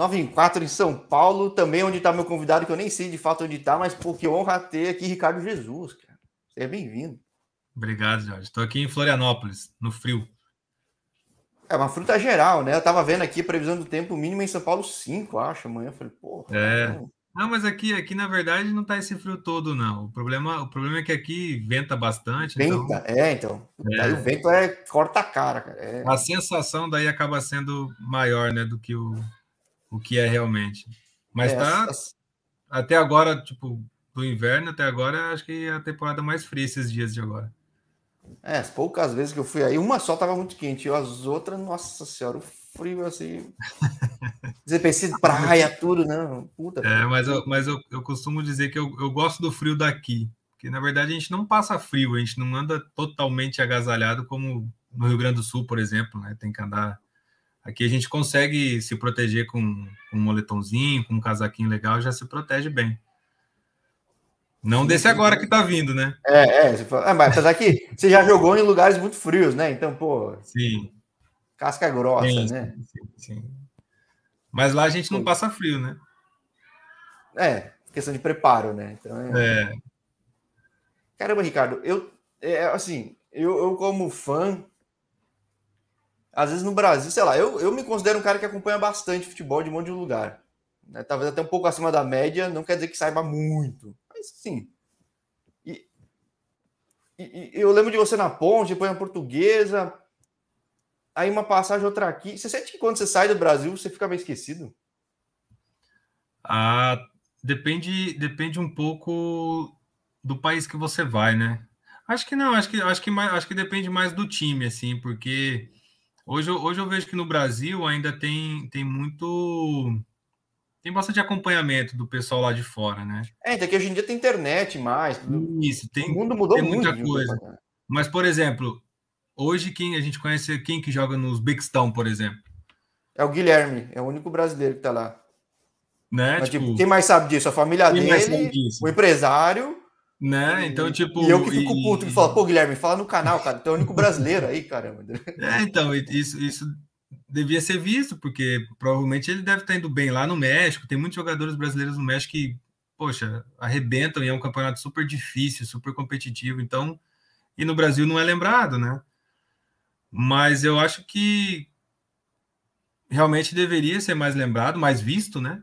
9 em 4 em São Paulo, também onde está meu convidado, que eu nem sei de fato onde está, mas porque honra ter aqui Ricardo Jesus, cara. Seja bem-vindo. Obrigado, Jorge. Estou aqui em Florianópolis, no frio. É uma fruta geral, né? Eu tava vendo aqui a previsão do tempo mínimo em São Paulo 5, acho. Amanhã eu falei, porra. É. Não. não, mas aqui, aqui na verdade não tá esse frio todo, não. O problema, o problema é que aqui venta bastante. Venta, então... é, então. É. Aí o vento é corta a cara, cara. É... A sensação daí acaba sendo maior, né, do que o, o que é realmente. Mas é, tá as... até agora, tipo, do inverno até agora, acho que é a temporada mais fria esses dias de agora. É, as poucas vezes que eu fui aí, uma só tava muito quente, e as outras, nossa senhora, o frio assim. Em praia, tudo, né? Puta. É, mas, eu, mas eu, eu costumo dizer que eu, eu gosto do frio daqui. Porque, na verdade, a gente não passa frio, a gente não anda totalmente agasalhado como no Rio Grande do Sul, por exemplo, né? Tem que andar. Aqui a gente consegue se proteger com, com um moletomzinho, com um casaquinho legal, já se protege bem. Não desse agora que tá vindo, né? É, é. Fala, é mas apesar que você já jogou em lugares muito frios, né? Então, pô. Sim. Casca grossa, sim, né? Sim, sim. Mas lá a gente não passa frio, né? É, questão de preparo, né? Então, é... é. Caramba, Ricardo, eu. É, assim, eu, eu como fã. Às vezes no Brasil, sei lá, eu, eu me considero um cara que acompanha bastante futebol de um monte de lugar. Né? Talvez até um pouco acima da média, não quer dizer que saiba muito mas sim. E, e, eu lembro de você na ponte, depois na portuguesa. Aí uma passagem, outra aqui. Você sente que quando você sai do Brasil, você fica meio esquecido? Ah, depende, depende um pouco do país que você vai, né? Acho que não, acho que acho que mais, acho que depende mais do time, assim, porque hoje, hoje eu vejo que no Brasil ainda tem, tem muito tem bastante acompanhamento do pessoal lá de fora, né? É, até que hoje em dia tem internet mais. Isso, tem, o mundo mudou tem muita muito, coisa. Mas, por exemplo, hoje quem a gente conhece, quem que joga nos Bigstone, por exemplo? É o Guilherme, é o único brasileiro que tá lá. Né? Mas, tipo, tipo, quem mais sabe disso? A família dele, o empresário. Né? Então, tipo. E eu que fico e... puto que fala, pô, Guilherme, fala no canal, cara. Tu é o único brasileiro aí, caramba. É, então, isso, isso devia ser visto, porque provavelmente ele deve estar indo bem lá no México. Tem muitos jogadores brasileiros no México que, poxa, arrebentam e é um campeonato super difícil, super competitivo. Então, e no Brasil não é lembrado, né? Mas eu acho que realmente deveria ser mais lembrado, mais visto, né?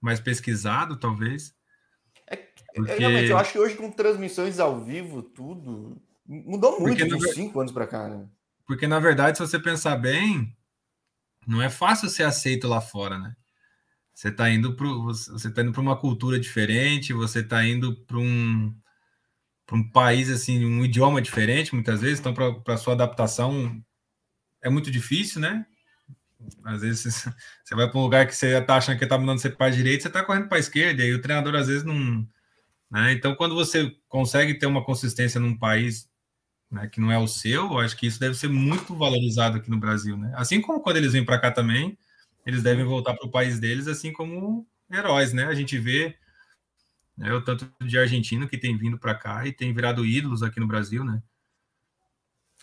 Mais pesquisado, talvez. Porque... Realmente, eu acho que hoje com transmissões ao vivo, tudo mudou muito de cinco anos para cá, né? Porque, na verdade, se você pensar bem, não é fácil ser aceito lá fora, né? Você está indo para você tá indo para uma cultura diferente, você está indo para um para um país assim, um idioma diferente, muitas vezes, então para sua adaptação é muito difícil, né? Às vezes você vai para um lugar que você está achando que está mandando você para a direita, você está correndo para a esquerda, e o treinador às vezes não. Né? Então, quando você consegue ter uma consistência num país né, que não é o seu, acho que isso deve ser muito valorizado aqui no Brasil, né? Assim como quando eles vêm para cá também, eles devem voltar para o país deles, assim como heróis, né? A gente vê né, o tanto de argentino que tem vindo para cá e tem virado ídolos aqui no Brasil, né?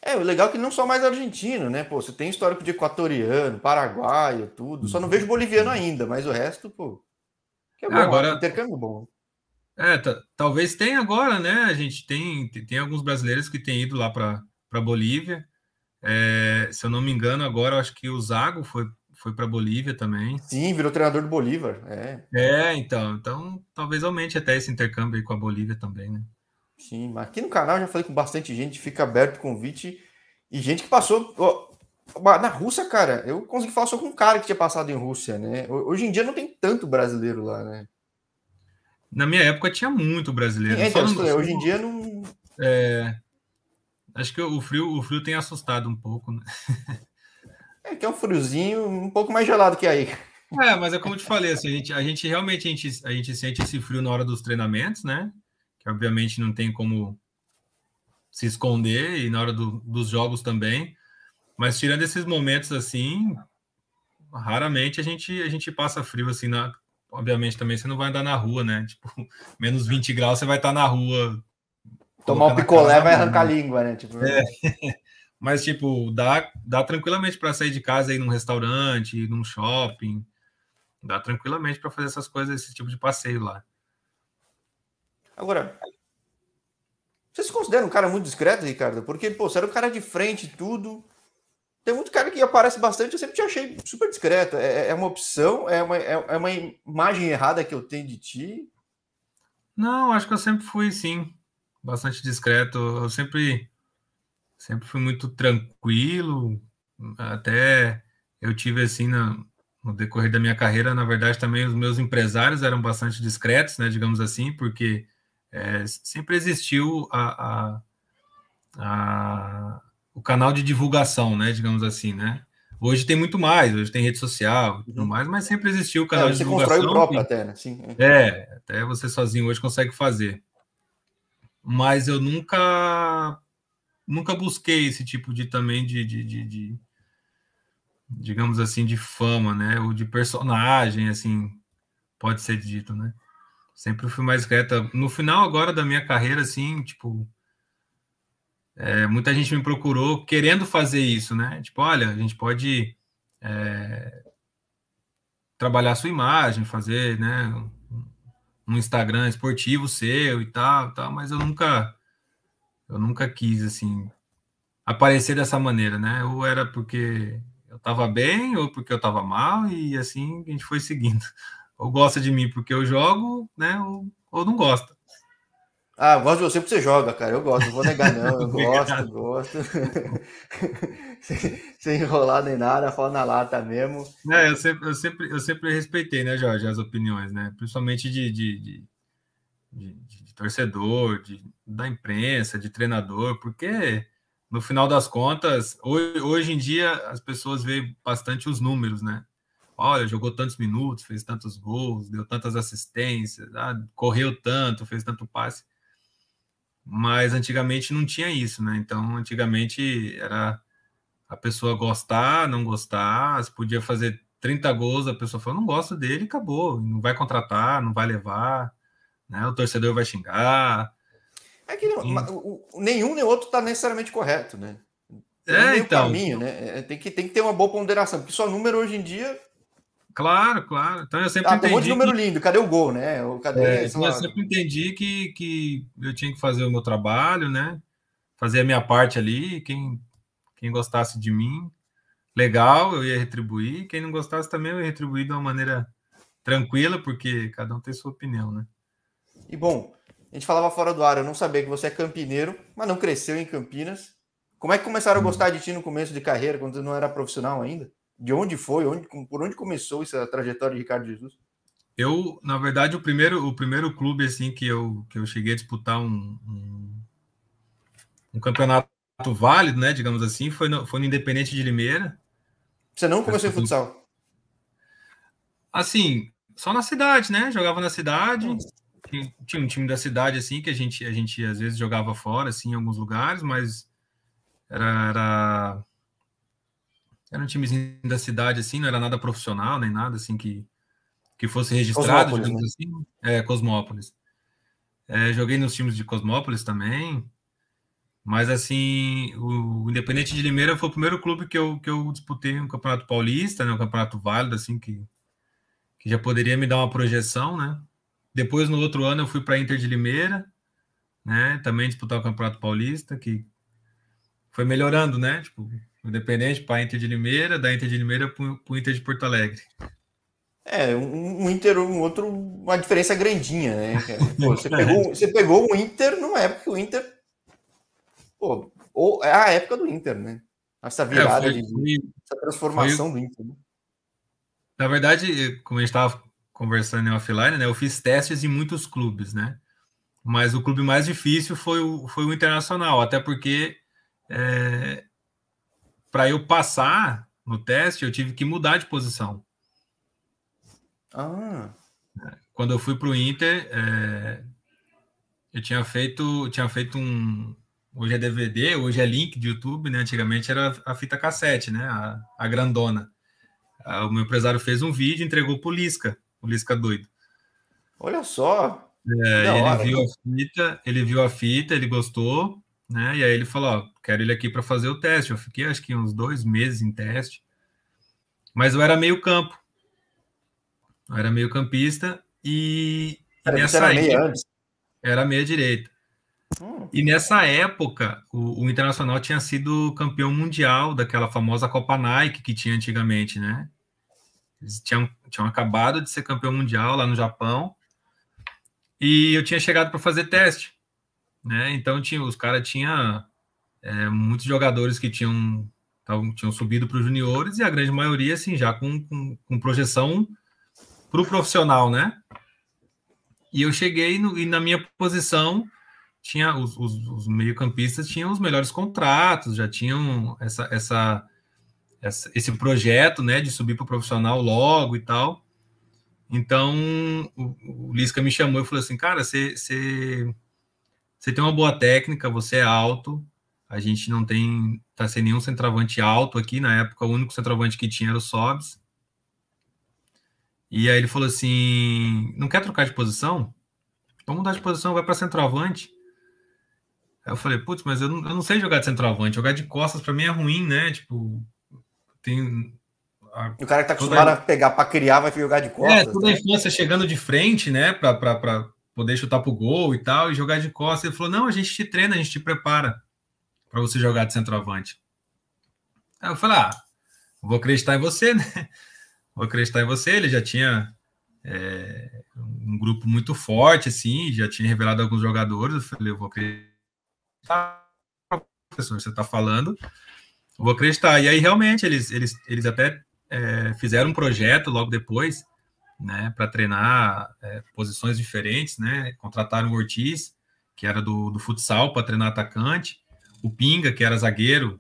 É, o legal é que não só mais argentino, né? Pô, você tem histórico de equatoriano, paraguaio, tudo. Só não vejo boliviano ainda, mas o resto, pô. Que é bom, agora, intercâmbio bom. É, talvez tenha agora, né? A gente tem, tem alguns brasileiros que têm ido lá para a Bolívia. É, se eu não me engano, agora acho que o Zago foi, foi para Bolívia também. Sim, virou treinador do Bolívar. É. é, então, então talvez aumente até esse intercâmbio aí com a Bolívia também, né? Sim, mas aqui no canal já falei com bastante gente, fica aberto o convite e gente que passou. na Rússia, cara, eu consegui falar só com um cara que tinha passado em Rússia, né? Hoje em dia não tem tanto brasileiro lá, né? Na minha época tinha muito brasileiro. É, então, não, hoje em dia não. É, acho que o frio, o frio tem assustado um pouco, né? É que é um friozinho um pouco mais gelado que aí. É, mas é como eu te falei, assim, a, gente, a gente realmente a gente, a gente sente esse frio na hora dos treinamentos, né? Que obviamente não tem como se esconder, e na hora do, dos jogos também. Mas tirando esses momentos assim, raramente a gente, a gente passa frio assim na, obviamente também você não vai andar na rua, né? Tipo, menos 20 graus você vai estar na rua. Tomar o picolé vai arrancar a língua, né? Tipo... É. Mas, tipo, dá, dá tranquilamente para sair de casa aí num restaurante, num shopping. Dá tranquilamente para fazer essas coisas, esse tipo de passeio lá. Agora, você se considera um cara muito discreto, Ricardo? Porque, pô, você era um cara de frente tudo. Tem muito cara que aparece bastante, eu sempre te achei super discreto. É, é uma opção? É uma, é, é uma imagem errada que eu tenho de ti? Não, acho que eu sempre fui, sim, bastante discreto. Eu sempre, sempre fui muito tranquilo. Até eu tive, assim, no, no decorrer da minha carreira, na verdade, também os meus empresários eram bastante discretos, né, digamos assim, porque é, sempre existiu a, a, a o canal de divulgação, né? Digamos assim, né? Hoje tem muito mais, hoje tem rede social e tudo uhum. mais, mas sempre existiu o canal é, de divulgação. Você constrói o próprio até, né? Sim. É. é, até você sozinho hoje consegue fazer. Mas eu nunca nunca busquei esse tipo de também de, de, de, de digamos assim, de fama, né? Ou de personagem, assim, pode ser dito, né? Sempre fui mais reta. No final agora da minha carreira, assim, tipo, é, muita gente me procurou querendo fazer isso, né? Tipo, olha, a gente pode é, trabalhar a sua imagem, fazer, né, um Instagram esportivo seu e tal, tal, mas eu nunca, eu nunca quis assim aparecer dessa maneira, né? Ou era porque eu estava bem, ou porque eu estava mal e assim a gente foi seguindo. Ou gosta de mim porque eu jogo, né? Ou, ou não gosta. Ah, eu gosto de você porque você joga, cara. Eu gosto, não vou negar, não. Eu gosto, gosto. sem, enrolar nem nada, fala na lata mesmo. É, eu sempre, eu sempre, eu sempre respeitei, né, Jorge, as opiniões, né? Principalmente de, de, de, de, de torcedor, de, da imprensa, de treinador, porque no final das contas, hoje, hoje em dia as pessoas veem bastante os números, né? Olha, jogou tantos minutos, fez tantos gols, deu tantas assistências, ah, correu tanto, fez tanto passe mas antigamente não tinha isso, né? Então, antigamente era a pessoa gostar, não gostar, você podia fazer 30 gols, a pessoa falou, não gosto dele, acabou, não vai contratar, não vai levar, né? O torcedor vai xingar. É que não, nenhum nem outro está necessariamente correto, né? é, então. Caminho, né? É, tem, que, tem que ter uma boa ponderação, porque só número hoje em dia Claro, claro. Então eu sempre ah, entendi. Tem um monte de número que... lindo, cadê o gol, né? Cadê, é, então eu sempre entendi que, que eu tinha que fazer o meu trabalho, né? Fazer a minha parte ali. Quem, quem gostasse de mim, legal, eu ia retribuir. Quem não gostasse também, eu ia retribuir de uma maneira tranquila, porque cada um tem sua opinião, né? E bom, a gente falava fora do ar, eu não sabia que você é campineiro, mas não cresceu em Campinas. Como é que começaram a hum. gostar de ti no começo de carreira, quando você não era profissional ainda? De onde foi? Onde, por onde começou essa trajetória de Ricardo Jesus? Eu, na verdade, o primeiro, o primeiro clube assim que eu, que eu cheguei a disputar um, um, um campeonato válido, né, digamos assim, foi no, foi no Independente de Limeira. Você não começou em futsal? Assim, só na cidade, né? Jogava na cidade. Tinha, tinha um time da cidade assim que a gente a gente às vezes jogava fora assim em alguns lugares, mas era, era era um timezinho da cidade, assim, não era nada profissional, nem nada assim que, que fosse registrado, digamos né? assim. É, Cosmópolis. É, joguei nos times de Cosmópolis também. Mas, assim, o Independente de Limeira foi o primeiro clube que eu, que eu disputei um campeonato paulista, né? Um campeonato válido, assim, que, que já poderia me dar uma projeção, né? Depois, no outro ano, eu fui para Inter de Limeira, né? Também disputar o campeonato paulista, que foi melhorando, né? Tipo, Independente para Inter de Limeira, da Inter de Limeira para o Inter de Porto Alegre. É, um, um, Inter, um outro, uma diferença grandinha, né? Pô, você, pegou, você pegou o Inter numa época que o Inter. Pô, ou, é a época do Inter, né? Essa é, virada, é, foi, de, essa transformação foi, do Inter. Né? Na verdade, como a gente estava conversando em offline, né? Eu fiz testes em muitos clubes, né? Mas o clube mais difícil foi o, foi o Internacional, até porque é, para eu passar no teste, eu tive que mudar de posição. Ah. Quando eu fui para o Inter, é, eu tinha feito, tinha feito um. Hoje é DVD, hoje é link de YouTube, né? Antigamente era a fita cassete, né? A, a grandona. O meu empresário fez um vídeo, entregou pro Lisca, o Lisca doido. Olha só. É, ele hora, viu a fita, ele viu a fita, ele gostou, né? E aí ele falou: ó, quero ele aqui para fazer o teste. Eu fiquei acho que uns dois meses em teste, mas eu era meio campo. Eu era meio campista e, e nessa era meia antes? Era meia direita. Hum. E nessa época, o, o, Internacional tinha sido campeão mundial daquela famosa Copa Nike que tinha antigamente, né? Eles tinham, tinham acabado de ser campeão mundial lá no Japão e eu tinha chegado para fazer teste, né? Então tinha, os caras tinham é, muitos jogadores que tinham, tavam, tinham subido para os juniores e a grande maioria, assim, já com, com, com projeção para o profissional, né? E eu cheguei no, e na minha posição tinha os, os, os meio-campistas tinham os melhores contratos, já tinham essa, essa, essa, esse projeto, né, de subir para o profissional logo e tal. Então o, o Lisca me chamou e falou assim, cara, você você tem uma boa técnica, você é alto, a gente não tem tá sem nenhum centroavante alto aqui na época, o único centroavante que tinha era o Sobs. E aí ele falou assim: não quer trocar de posição? Vamos mudar de posição, vai para centroavante. Aí eu falei, putz, mas eu não, eu não, sei jogar de centroavante. Jogar de costas para mim é ruim, né? Tipo, tem. A, o cara que tá acostumado a pegar para criar vai jogar de costas. É, toda né? a infância chegando de frente, né? Para poder chutar pro gol e tal, e jogar de costas. Ele falou: não, a gente te treina, a gente te prepara para você jogar de centroavante. Aí eu falei: ah, vou acreditar em você, né? vou acreditar em você. Ele já tinha é, um grupo muito forte, assim, já tinha revelado alguns jogadores. Eu falei, eu vou acreditar, professor, você está falando, vou acreditar. E aí, realmente, eles, eles, eles até é, fizeram um projeto logo depois, né, para treinar é, posições diferentes, né? Contrataram o Ortiz, que era do, do futsal, para treinar atacante, o Pinga, que era zagueiro,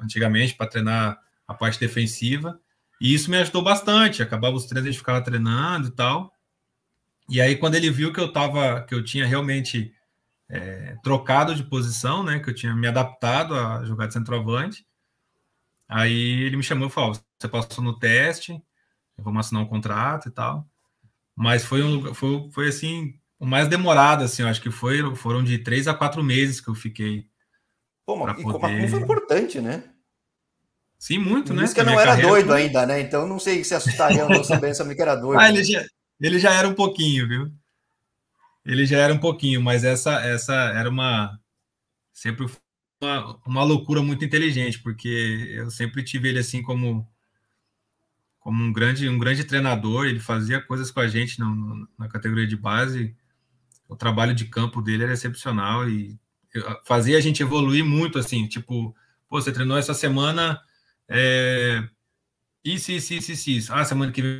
antigamente, para treinar a parte defensiva. E isso me ajudou bastante. Acabava os treinos, a gente ficava treinando e tal. E aí, quando ele viu que eu tava, que eu tinha realmente é, trocado de posição, né? Que eu tinha me adaptado a jogar de centroavante. Aí ele me chamou e falou: você passou no teste, vamos assinar um contrato e tal. Mas foi um foi, foi assim, o mais demorado, assim, eu acho que foi, foram de três a quatro meses que eu fiquei. Pô, mas poder... como foi importante, né? Sim, muito, né? Isso que não era doido foi... ainda, né? Então não sei se assustaria ou sabendo sabendo que era doido. Ah, ele já, ele já era um pouquinho, viu? Ele já era um pouquinho, mas essa, essa era uma. Sempre uma, uma loucura muito inteligente, porque eu sempre tive ele assim como como um grande um grande treinador, ele fazia coisas com a gente no, na categoria de base. O trabalho de campo dele era excepcional e fazia a gente evoluir muito assim, tipo, pô, você treinou essa semana é, isso, isso, isso, isso, Ah, semana que vem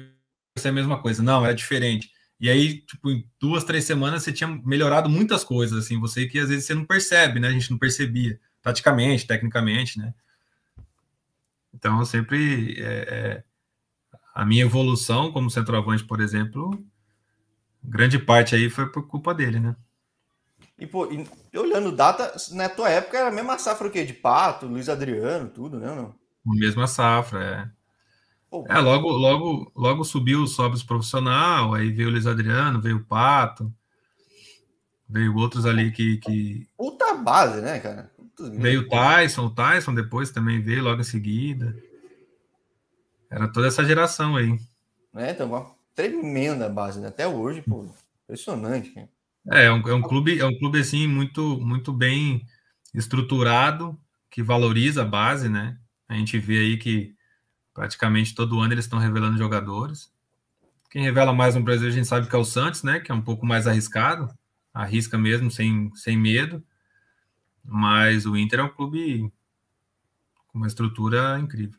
vai ser a mesma coisa. Não, é diferente. E aí, tipo, em duas, três semanas você tinha melhorado muitas coisas, assim, você que às vezes você não percebe, né? A gente não percebia, taticamente, tecnicamente, né? Então, sempre é, é, a minha evolução como centroavante, por exemplo, grande parte aí foi por culpa dele, né? E, pô, e, olhando data, na tua época era a mesma safra o quê? De Pato, Luiz Adriano, tudo, né? Não? Mesma safra, é. é, logo, logo, logo subiu o Sobres profissional, aí veio o Luiz Adriano, veio o Pato, veio outros ali que. que... Puta base, né, cara? Veio o Tyson, o Tyson depois também veio logo em seguida. Era toda essa geração aí. É, então, uma tremenda base, né? Até hoje, pô, impressionante, cara. É, é um, é um clube, é um clube assim muito, muito bem estruturado, que valoriza a base, né? A gente vê aí que praticamente todo ano eles estão revelando jogadores. Quem revela mais no Brasil a gente sabe que é o Santos, né? Que é um pouco mais arriscado, arrisca mesmo sem, sem medo. Mas o Inter é um clube com uma estrutura incrível.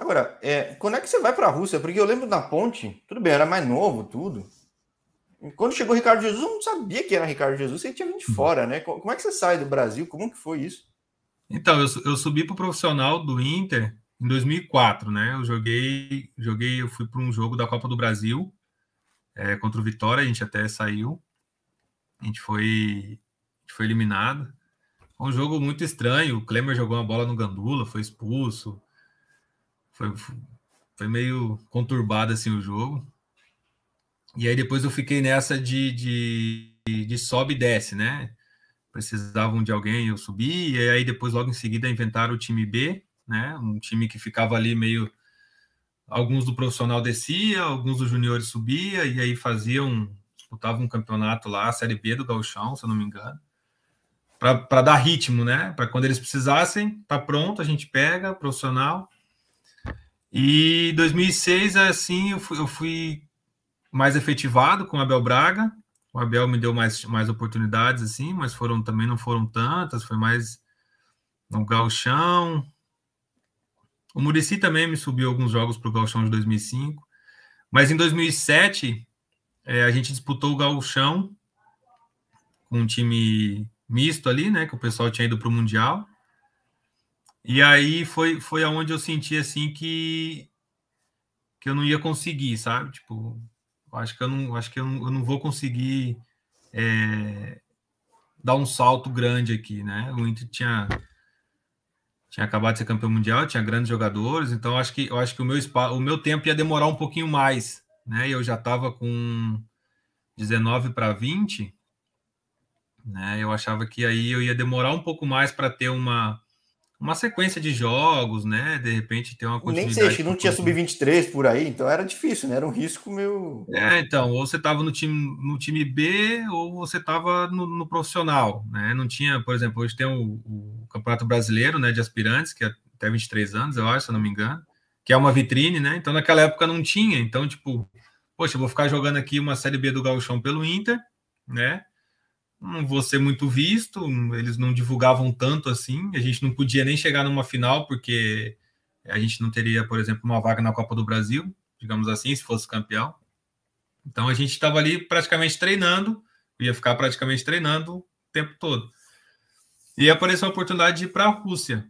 Agora, é, quando é que você vai para a Rússia? Porque eu lembro da ponte, tudo bem, era mais novo, tudo. Quando chegou o Ricardo Jesus, eu não sabia que era Ricardo Jesus, você tinha vindo de uhum. fora, né? Como é que você sai do Brasil? Como que foi isso? Então, eu, eu subi para o profissional do Inter em 2004, né? Eu joguei, joguei, eu fui para um jogo da Copa do Brasil é, contra o Vitória, a gente até saiu, a gente foi, a gente foi eliminado. Foi um jogo muito estranho. O Klemer jogou uma bola no Gandula, foi expulso. Foi, foi meio conturbado assim o jogo. E aí depois eu fiquei nessa de, de, de sobe e desce, né? precisavam de alguém, eu subi, e aí depois, logo em seguida, inventaram o time B, né? Um time que ficava ali meio alguns do profissional descia, alguns dos juniores subia e aí faziam, disputavam um campeonato lá, a Série B do Gauchão, se eu não me engano, para dar ritmo, né? Para quando eles precisassem, tá pronto, a gente pega, profissional. E 2006, assim, eu fui, eu fui mais efetivado com o Abel Braga. O Abel me deu mais, mais oportunidades, assim, mas foram também não foram tantas, foi mais no Galchão. O Murici também me subiu alguns jogos para o Galchão de 2005. Mas em 2007, é, a gente disputou o Galchão com um time misto ali, né? Que o pessoal tinha ido para o Mundial. E aí foi, foi aonde eu senti assim que, que eu não ia conseguir, sabe? Tipo, acho que eu não, acho que eu não, eu não vou conseguir é, dar um salto grande aqui, né? O Inter tinha tinha acabado de ser campeão mundial, tinha grandes jogadores, então acho que eu acho que o meu o meu tempo ia demorar um pouquinho mais, né? Eu já estava com 19 para 20, né? Eu achava que aí eu ia demorar um pouco mais para ter uma uma sequência de jogos, né? De repente ter uma continuidade. Nem sei, que não tinha sub-23 por aí, então era difícil, né? Era um risco meu. É, então, ou você estava no time, no time B ou você estava no, no, profissional, né? Não tinha, por exemplo, hoje tem o, o, Campeonato Brasileiro, né, de aspirantes, que é até 23 anos, eu acho, se eu não me engano, que é uma vitrine, né? Então naquela época não tinha, então, tipo, poxa, eu vou ficar jogando aqui uma Série B do Gauchão pelo Inter, né? Não vou ser muito visto, eles não divulgavam tanto assim, a gente não podia nem chegar numa final, porque a gente não teria, por exemplo, uma vaga na Copa do Brasil, digamos assim, se fosse campeão. Então a gente estava ali praticamente treinando, ia ficar praticamente treinando o tempo todo. E apareceu a oportunidade de ir para a Rússia.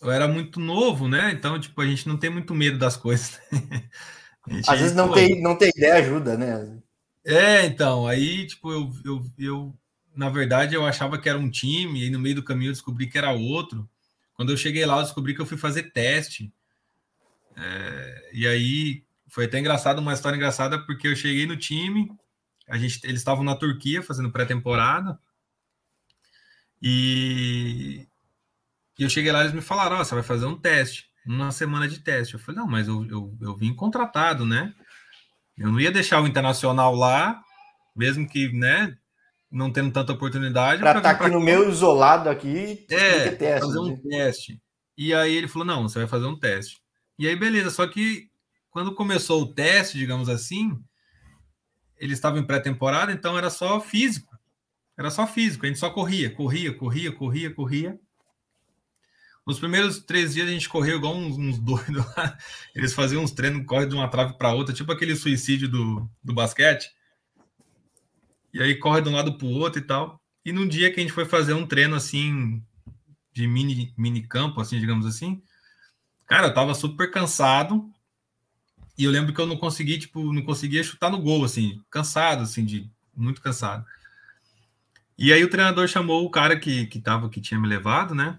Eu era muito novo, né? Então, tipo, a gente não tem muito medo das coisas. Às vezes não tem, não tem ideia ajuda, né? É, então, aí, tipo, eu, eu, eu, na verdade, eu achava que era um time, e no meio do caminho eu descobri que era outro. Quando eu cheguei lá, eu descobri que eu fui fazer teste. É, e aí, foi até engraçado, uma história engraçada, porque eu cheguei no time, a gente, eles estavam na Turquia fazendo pré-temporada, e, e eu cheguei lá, eles me falaram, ó, oh, você vai fazer um teste, uma semana de teste. Eu falei, não, mas eu, eu, eu vim contratado, né? Eu não ia deixar o Internacional lá, mesmo que, né, não tendo tanta oportunidade. Para estar tá aqui no meu isolado aqui, é, teste, fazer um né? teste. E aí ele falou: não, você vai fazer um teste. E aí, beleza, só que quando começou o teste, digamos assim, ele estava em pré-temporada, então era só físico. Era só físico, a gente só corria, corria, corria, corria, corria. Nos primeiros três dias a gente correu igual uns, uns doidos lá. Eles faziam uns treinos, corre de uma trave para outra, tipo aquele suicídio do, do basquete. E aí corre de um lado para o outro e tal. E num dia que a gente foi fazer um treino assim, de mini, mini campo, assim, digamos assim, cara, eu tava super cansado. E eu lembro que eu não consegui, tipo, não conseguia chutar no gol, assim, cansado, assim, de muito cansado. E aí o treinador chamou o cara que, que tava, que tinha me levado, né?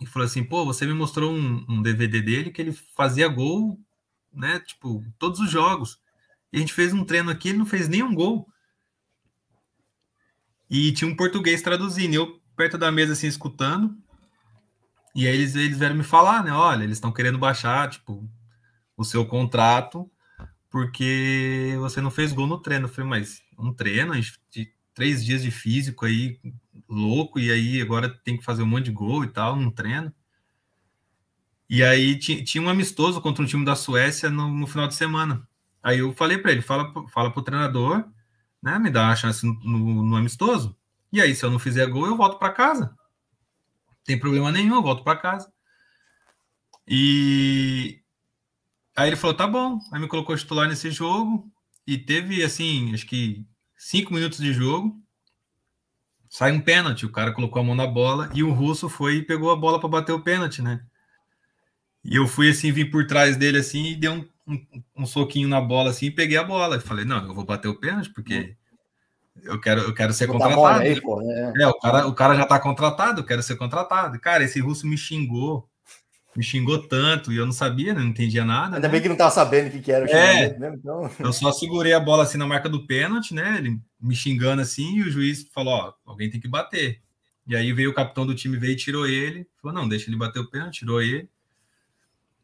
E falou assim: pô, você me mostrou um, um, DVD dele que ele fazia gol, né? Tipo, todos os jogos. E a gente fez um treino aqui, ele não fez nenhum gol. E tinha um português traduzindo, eu perto da mesa, assim, escutando. E aí eles, eles vieram me falar, né? Olha, eles estão querendo baixar, tipo, o seu contrato, porque você não fez gol no treino. Eu falei, mas um treino, de três dias de físico aí, louco, e aí agora tem que fazer um monte de gol e tal, no treino. E aí tinha um amistoso contra um time da Suécia no, no final de semana. Aí eu falei para ele, fala, fala pro treinador, né, me dá uma chance no, no, no amistoso. E aí, se eu não fizer gol, eu volto para casa. Tem problema nenhum, eu volto para casa. E aí ele falou, tá bom. Aí me colocou titular nesse jogo e teve assim, acho que cinco minutos de jogo. Sai um pênalti, o cara colocou a mão na bola e o russo foi e pegou a bola para bater o pênalti, né? E eu fui assim, vim por trás dele assim e dei um, um, um soquinho na bola assim e peguei a bola. Eu falei, não, eu vou bater o pênalti porque eu quero, eu quero ser contratado. Aí, pô, né? É, o cara, o cara já tá contratado, eu quero ser contratado. Cara, esse russo me xingou me xingou tanto e eu não sabia, né? não entendia nada. Ainda né? bem que não estava sabendo o que, que era o é, né? Então... Eu só segurei a bola assim na marca do pênalti, né? Ele me xingando assim, e o juiz falou: Ó, alguém tem que bater. E aí veio o capitão do time, veio e tirou ele. Falou: não, deixa ele bater o pênalti, tirou ele.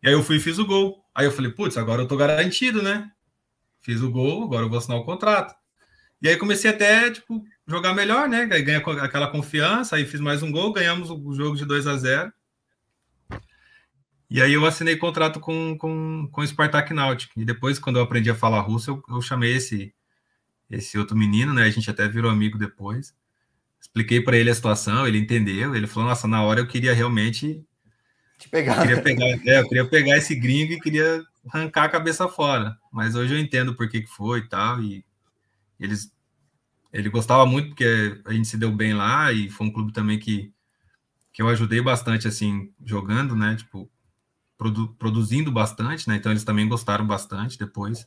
E aí eu fui e fiz o gol. Aí eu falei, putz, agora eu tô garantido, né? Fiz o gol, agora eu vou assinar o contrato. E aí comecei até, tipo, jogar melhor, né? Aí ganha aquela confiança, aí fiz mais um gol, ganhamos o jogo de 2 a 0 E aí eu assinei contrato com, com, com o Spartak Náutico. E depois, quando eu aprendi a falar russo, eu, eu chamei esse, esse outro menino, né? A gente até virou amigo depois. Expliquei para ele a situação, ele entendeu. Ele falou: Nossa, na hora eu queria realmente. Te pegar. Eu queria pegar, é, eu queria pegar esse gringo e queria arrancar a cabeça fora. Mas hoje eu entendo por que, que foi e tal. E eles. Ele gostava muito porque a gente se deu bem lá e foi um clube também que, que eu ajudei bastante, assim, jogando, né? Tipo, produ, produzindo bastante, né? Então eles também gostaram bastante depois.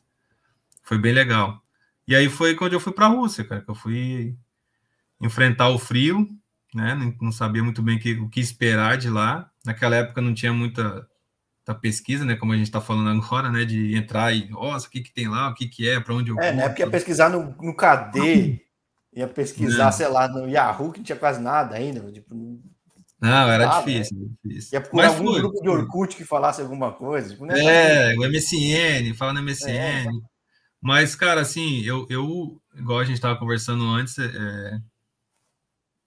Foi bem legal. E aí foi quando eu fui para a Rússia, cara, que eu fui enfrentar o frio, né? Não sabia muito bem que, o que esperar de lá. Naquela época não tinha muita, muita pesquisa, né? Como a gente está falando agora, né? De entrar e, nossa, o que, que tem lá, o que, que é, para onde eu É, né? Porque ia pesquisar no, no KD, ia pesquisar, não. sei lá, no Yahoo, que não tinha quase nada ainda. Tipo, não, era nada, difícil, né? difícil. Ia procurar algum foi, grupo de Orkut que falasse alguma coisa. Tipo, é, o MSN, fala no MSN. É. Mas, cara, assim, eu, eu igual a gente estava conversando antes, é,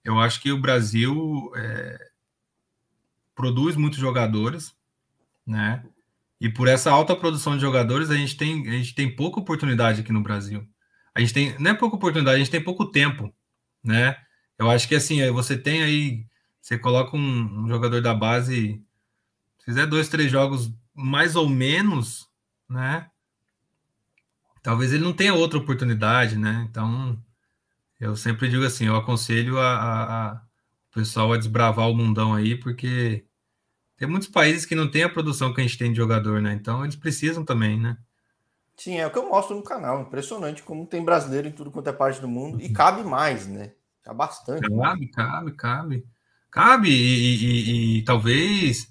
eu acho que o Brasil é, produz muitos jogadores, né? E por essa alta produção de jogadores, a gente tem, a gente tem pouca oportunidade aqui no Brasil. A gente tem, não é pouca oportunidade, a gente tem pouco tempo, né? Eu acho que assim, você tem aí, você coloca um, um jogador da base, fizer dois, três jogos mais ou menos, né? talvez ele não tenha outra oportunidade, né? Então, eu sempre digo assim, eu aconselho a, a, a o pessoal a desbravar o mundão aí, porque tem muitos países que não tem a produção que a gente tem de jogador, né? Então, eles precisam também, né? Sim, é o que eu mostro no canal. Impressionante como tem brasileiro em tudo quanto é parte do mundo e cabe mais, né? Cabe bastante. Cabe, cabe, cabe. Cabe, e, e, e talvez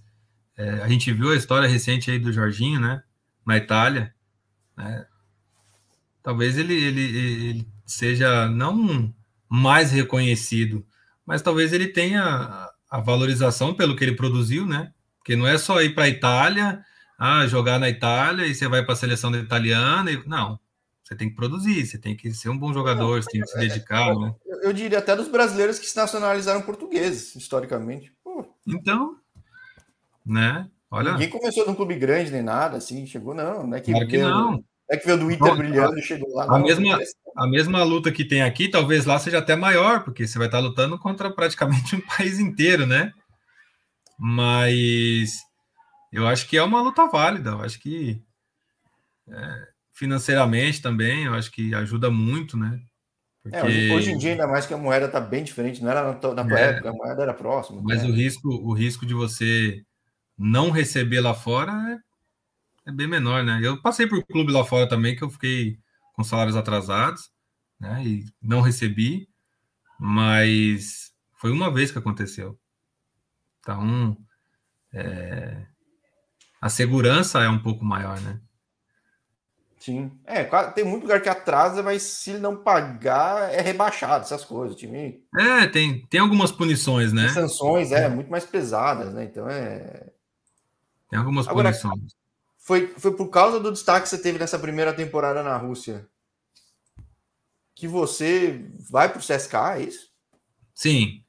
é, a gente viu a história recente aí do Jorginho, né? Na Itália, né? talvez ele, ele, ele seja não mais reconhecido, mas talvez ele tenha a valorização pelo que ele produziu, né? Porque não é só ir para a Itália, ah, jogar na Itália e você vai para a seleção italiana. E... Não, você tem que produzir, você tem que ser um bom jogador, você tem que se dedicar. Né? Eu, eu diria até dos brasileiros que se nacionalizaram portugueses, historicamente. Pô. Então, né? Olha. Ninguém começou num clube grande nem nada, assim, chegou, não, não é que, claro que não. É que veio do Inter brilhando e chegou lá. A, mesma, a mesma luta que tem aqui, talvez lá seja até maior, porque você vai estar lutando contra praticamente um país inteiro, né? Mas eu acho que é uma luta válida. Eu acho que é, financeiramente também, eu acho que ajuda muito, né? Porque... É, hoje, hoje, em dia, ainda mais que a moeda está bem diferente, não era na, na é, época, a moeda era próxima. Mas né? o risco, o risco de você não receber lá fora é é bem menor, né? Eu passei por clube lá fora também, que eu fiquei com salários atrasados, né? E não recebi, mas foi uma vez que aconteceu. Então, é, a segurança é um pouco maior, né? Sim. É, tem muito lugar que atrasa, mas se ele não pagar, é rebaixado, essas coisas. time... É, tem, tem algumas punições, né? Tem sanções, é, muito mais pesadas, né? Então é. Tem algumas Agora, punições. Foi, foi por causa do destaque que você teve nessa primeira temporada na Rússia que você vai para o CSK, é isso? Sim.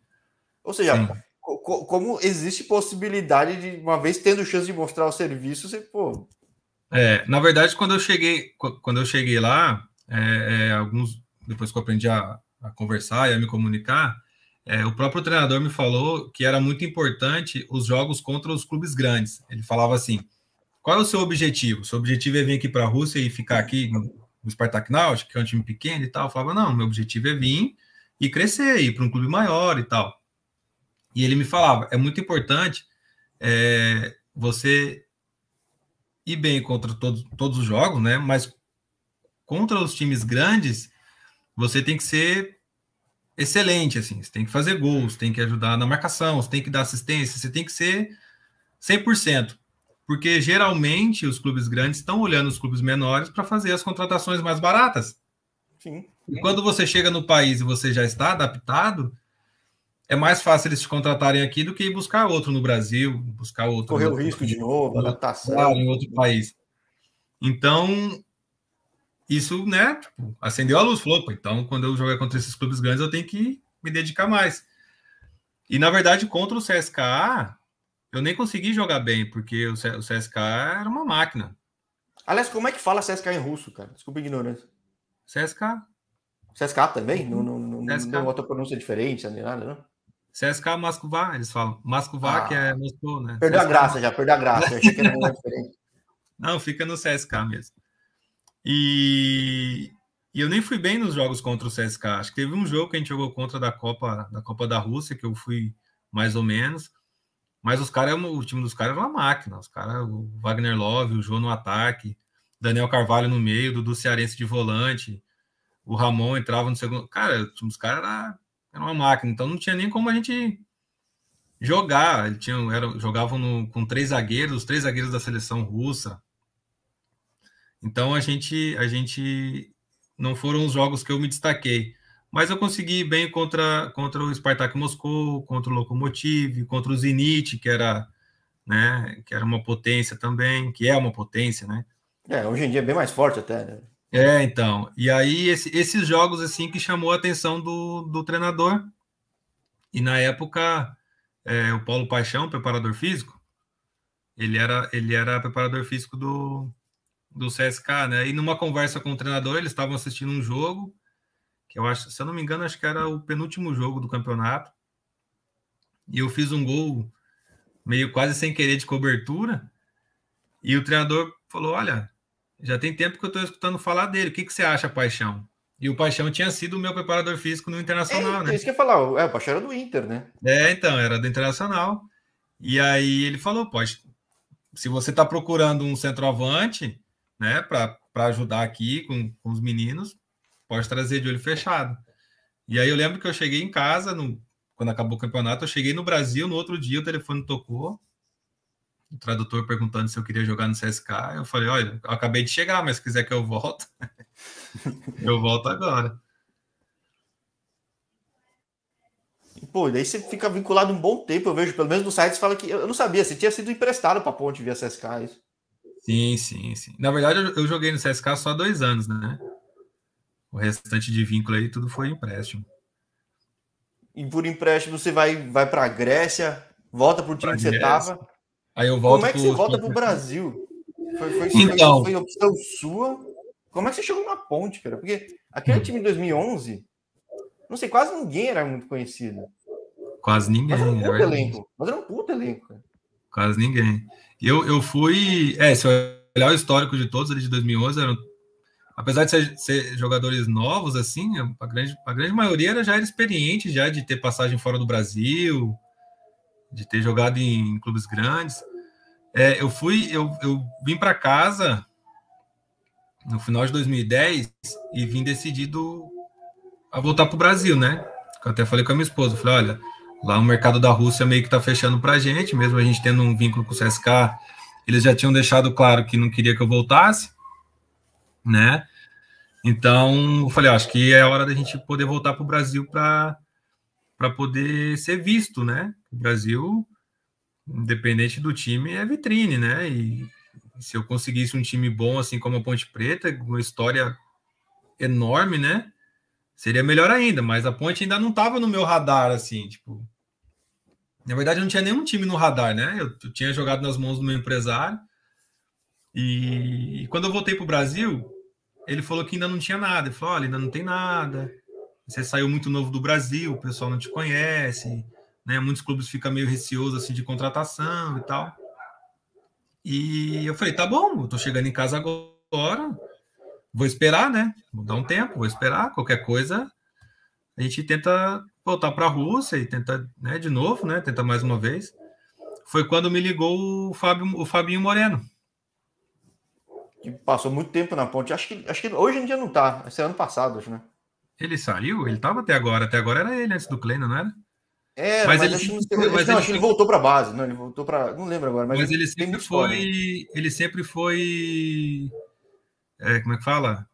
Ou seja, Sim. Co como existe possibilidade de, uma vez tendo chance de mostrar o serviço, você, pô. É, na verdade, quando eu cheguei, quando eu cheguei lá, é, é, alguns, depois que eu aprendi a, a conversar e a me comunicar, é, o próprio treinador me falou que era muito importante os jogos contra os clubes grandes. Ele falava assim: qual é o seu objetivo? O seu objetivo é vir aqui para a Rússia e ficar aqui no, no Spartak Náutico, que é um time pequeno e tal? Eu falava, não, meu objetivo é vir e crescer, ir para um clube maior e tal. E ele me falava, é muito importante é, você ir bem contra todos, todos os jogos, né? Mas contra os times grandes, você tem que ser excelente, assim. Você tem que fazer gols, tem que ajudar na marcação, você tem que dar assistência, você tem que ser 100% porque geralmente os clubes grandes estão olhando os clubes menores para fazer as contratações mais baratas. Sim. E quando você chega no país e você já está adaptado, é mais fácil eles te contratarem aqui do que ir buscar outro no Brasil, buscar outro. Correr o risco de novo, adaptação. Em outro país. Então, isso, né, tipo, acendeu a luz, falou, então, quando eu jogar contra esses clubes grandes, eu tenho que me dedicar mais. E, na verdade, contra o CSKA, eu nem consegui jogar bem, porque o CSKA era uma máquina. Aliás, como é que fala CSKA em russo, cara? Desculpa a ignorância. CSKA. CSKA também? Não, não, não, CSKA. não outra pronúncia diferente, nem nada, não? CSKA Moscová, eles falam. Moscová, ah, que é Moscou, né? Perdeu a graça já, perdeu a graça. Eu achei que era diferente. Não, fica no CSK mesmo. E, e, eu nem fui bem nos jogos contra o CSK. Acho que teve um jogo que a gente jogou contra da Copa da Copa da Rússia, que eu fui mais ou menos. Mas os caras, o time dos caras era uma máquina. Os caras, o Wagner Love, o João no ataque, Daniel Carvalho no meio, Dudu Cearense de volante, o Ramon entrava no segundo. Cara, o time dos caras era, era uma máquina. Então não tinha nem como a gente jogar. Ele tinha, era, jogavam no, com três zagueiros, os três zagueiros da seleção russa. Então a gente, a gente não foram os jogos que eu me destaquei, mas eu consegui ir bem contra, contra o Spartak Moscou, contra o Lokomotiv, contra o Zenit, que era, né, que era uma potência também, que é uma potência, né? É, hoje em dia é bem mais forte até, né? É, então. E aí esse, esses jogos assim que chamou a atenção do, do treinador. E na época é, o Paulo Paixão, preparador físico, ele era ele era preparador físico do do CSK, né? E numa conversa com o treinador, eles estavam assistindo um jogo, que eu acho, se eu não me engano, acho que era o penúltimo jogo do campeonato. E eu fiz um gol meio quase sem querer de cobertura. E o treinador falou: Olha, já tem tempo que eu estou escutando falar dele. O que, que você acha, Paixão? E o Paixão tinha sido o meu preparador físico no Internacional, é, né? Isso que eu ia falar, é, o Paixão era do Inter, né? É, então, era do Internacional. E aí ele falou: pode, se você está procurando um centroavante, né, para ajudar aqui com, com os meninos, pode trazer de olho fechado. E aí eu lembro que eu cheguei em casa, no, quando acabou o campeonato, eu cheguei no Brasil, no outro dia o telefone tocou, o tradutor perguntando se eu queria jogar no CSK. Eu falei, olha, eu acabei de chegar, mas se quiser que eu volte, eu volto agora. Pô, daí você fica vinculado um bom tempo, eu vejo, pelo menos no site, fala que eu não sabia, você tinha sido emprestado para ponte via CSK, isso. Sim, sim, sim. Na verdade, eu joguei no CSK só dois anos, né? O restante de vínculo aí, tudo foi empréstimo. E por empréstimo você vai, vai para a Grécia, volta para o time que você estava. Aí eu volto Como é que pro... você volta para o Brasil? Foi, foi, então, foi opção sua? Como é que você chegou na ponte, cara? Porque aquele time de 2011, não sei, quase ninguém era muito conhecido. Quase ninguém. Mas era um puto é elenco. Mas era um puto elenco, cara. Quase ninguém. Eu, eu fui. É, se eu olhar o histórico de todos ali de 2011, eram, apesar de ser, ser, jogadores novos, assim, a grande, a grande maioria era, já era experiente já de ter passagem fora do Brasil, de ter jogado em, em clubes grandes. É, eu fui, eu, eu vim para casa no final de 2010 e vim decidido a voltar para o Brasil, né? Eu até falei com a minha esposa, falei, olha, Lá o mercado da Rússia meio que está fechando para a gente, mesmo a gente tendo um vínculo com o CSK, eles já tinham deixado claro que não queria que eu voltasse, né? Então, eu falei, acho que é hora da gente poder voltar para o Brasil para poder ser visto, né? O Brasil, independente do time, é vitrine, né? E se eu conseguisse um time bom, assim como a Ponte Preta, uma história enorme, né? Seria melhor ainda, mas a Ponte ainda não estava no meu radar, assim, tipo, na verdade, eu não tinha nenhum time no radar, né? Eu, eu tinha jogado nas mãos do meu empresário. E, e quando eu voltei para o Brasil, ele falou que ainda não tinha nada. Ele falou: olha, ainda não tem nada. Você saiu muito novo do Brasil, o pessoal não te conhece, né? Muitos clubes ficam meio receosos assim de contratação e tal. E eu falei: tá bom, eu tô chegando em casa agora, vou esperar, né? Vou dar um tempo, vou esperar. Qualquer coisa, a gente tenta voltar para a Rússia e tentar, né, de novo, né, tentar mais uma vez. Foi quando me ligou o Fábio, o Fabinho Moreno. Que passou muito tempo na ponte. Acho que, acho que hoje em dia não tá. Esse é ano passado, acho, né? Ele saiu? Ele estava até agora. Até agora era ele antes do Kleina, não era? É, mas, mas ele, acho, que, mas não, ele, ele voltou para base, não, ele voltou para, não lembro agora, mas, mas ele, sempre foi, ele sempre foi, é, como é que fala?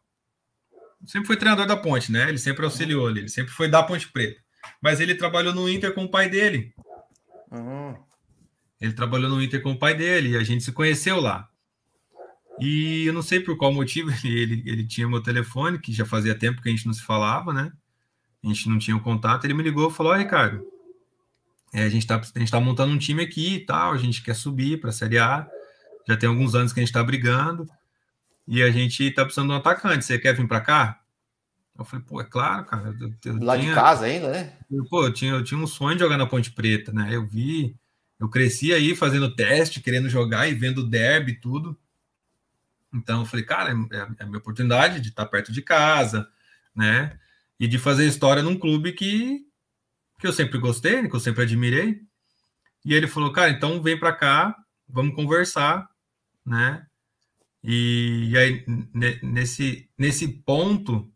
Sempre foi treinador da Ponte, né? Ele sempre auxiliou ali, ele sempre foi da Ponte Preta. Mas ele trabalhou no Inter com o pai dele. Uhum. Ele trabalhou no Inter com o pai dele e a gente se conheceu lá. E eu não sei por qual motivo ele, ele tinha meu telefone, que já fazia tempo que a gente não se falava, né? A gente não tinha o um contato. Ele me ligou e falou: Ó, Ricardo, é, a gente está tá montando um time aqui e tal, a gente quer subir para a Série A. Já tem alguns anos que a gente está brigando e a gente está precisando de um atacante. Você quer vir para cá? Eu falei, pô, é claro, cara. Eu, eu Lá tinha, de casa ainda, né? Eu, pô, eu tinha, eu tinha um sonho de jogar na Ponte Preta, né? Eu vi, eu cresci aí fazendo teste, querendo jogar e vendo derby e tudo. Então eu falei, cara, é, é a minha oportunidade de estar perto de casa, né? E de fazer história num clube que, que eu sempre gostei, que eu sempre admirei. E ele falou, cara, então vem para cá, vamos conversar, né? E, e, aí, nesse, nesse ponto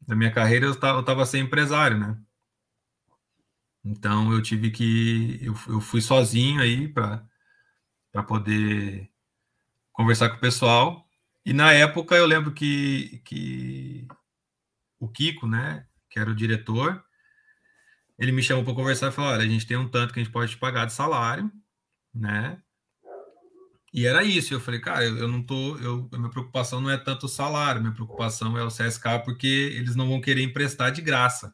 da minha carreira, eu eu tava sem empresário, né? Então, eu tive que. Eu, eu fui sozinho aí para poder conversar com o pessoal. E na época, eu lembro que, que o Kiko, né, que era o diretor, ele me chamou para conversar e falou: olha, a gente tem um tanto que a gente pode te pagar de salário, né? E era isso. Eu falei, cara, eu, eu não tô. Eu, a minha preocupação não é tanto o salário, minha preocupação é o CSK, porque eles não vão querer emprestar de graça.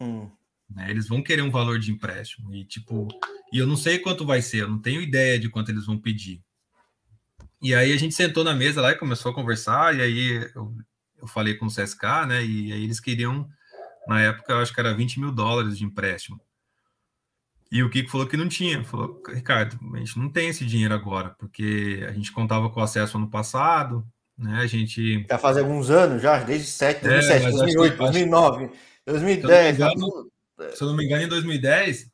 Hum. Né? Eles vão querer um valor de empréstimo. E, tipo, e eu não sei quanto vai ser, eu não tenho ideia de quanto eles vão pedir. E aí a gente sentou na mesa lá e começou a conversar, e aí eu, eu falei com o CSK, né? E aí eles queriam na época, eu acho que era 20 mil dólares de empréstimo. E o Kiko falou que não tinha. Falou, Ricardo, a gente não tem esse dinheiro agora, porque a gente contava com acesso ano passado, né? A gente. Já faz alguns anos, já, desde 7, 2007, é, 2008, que, 2009, 2010. Se eu, engano, se eu não me engano, em 2010.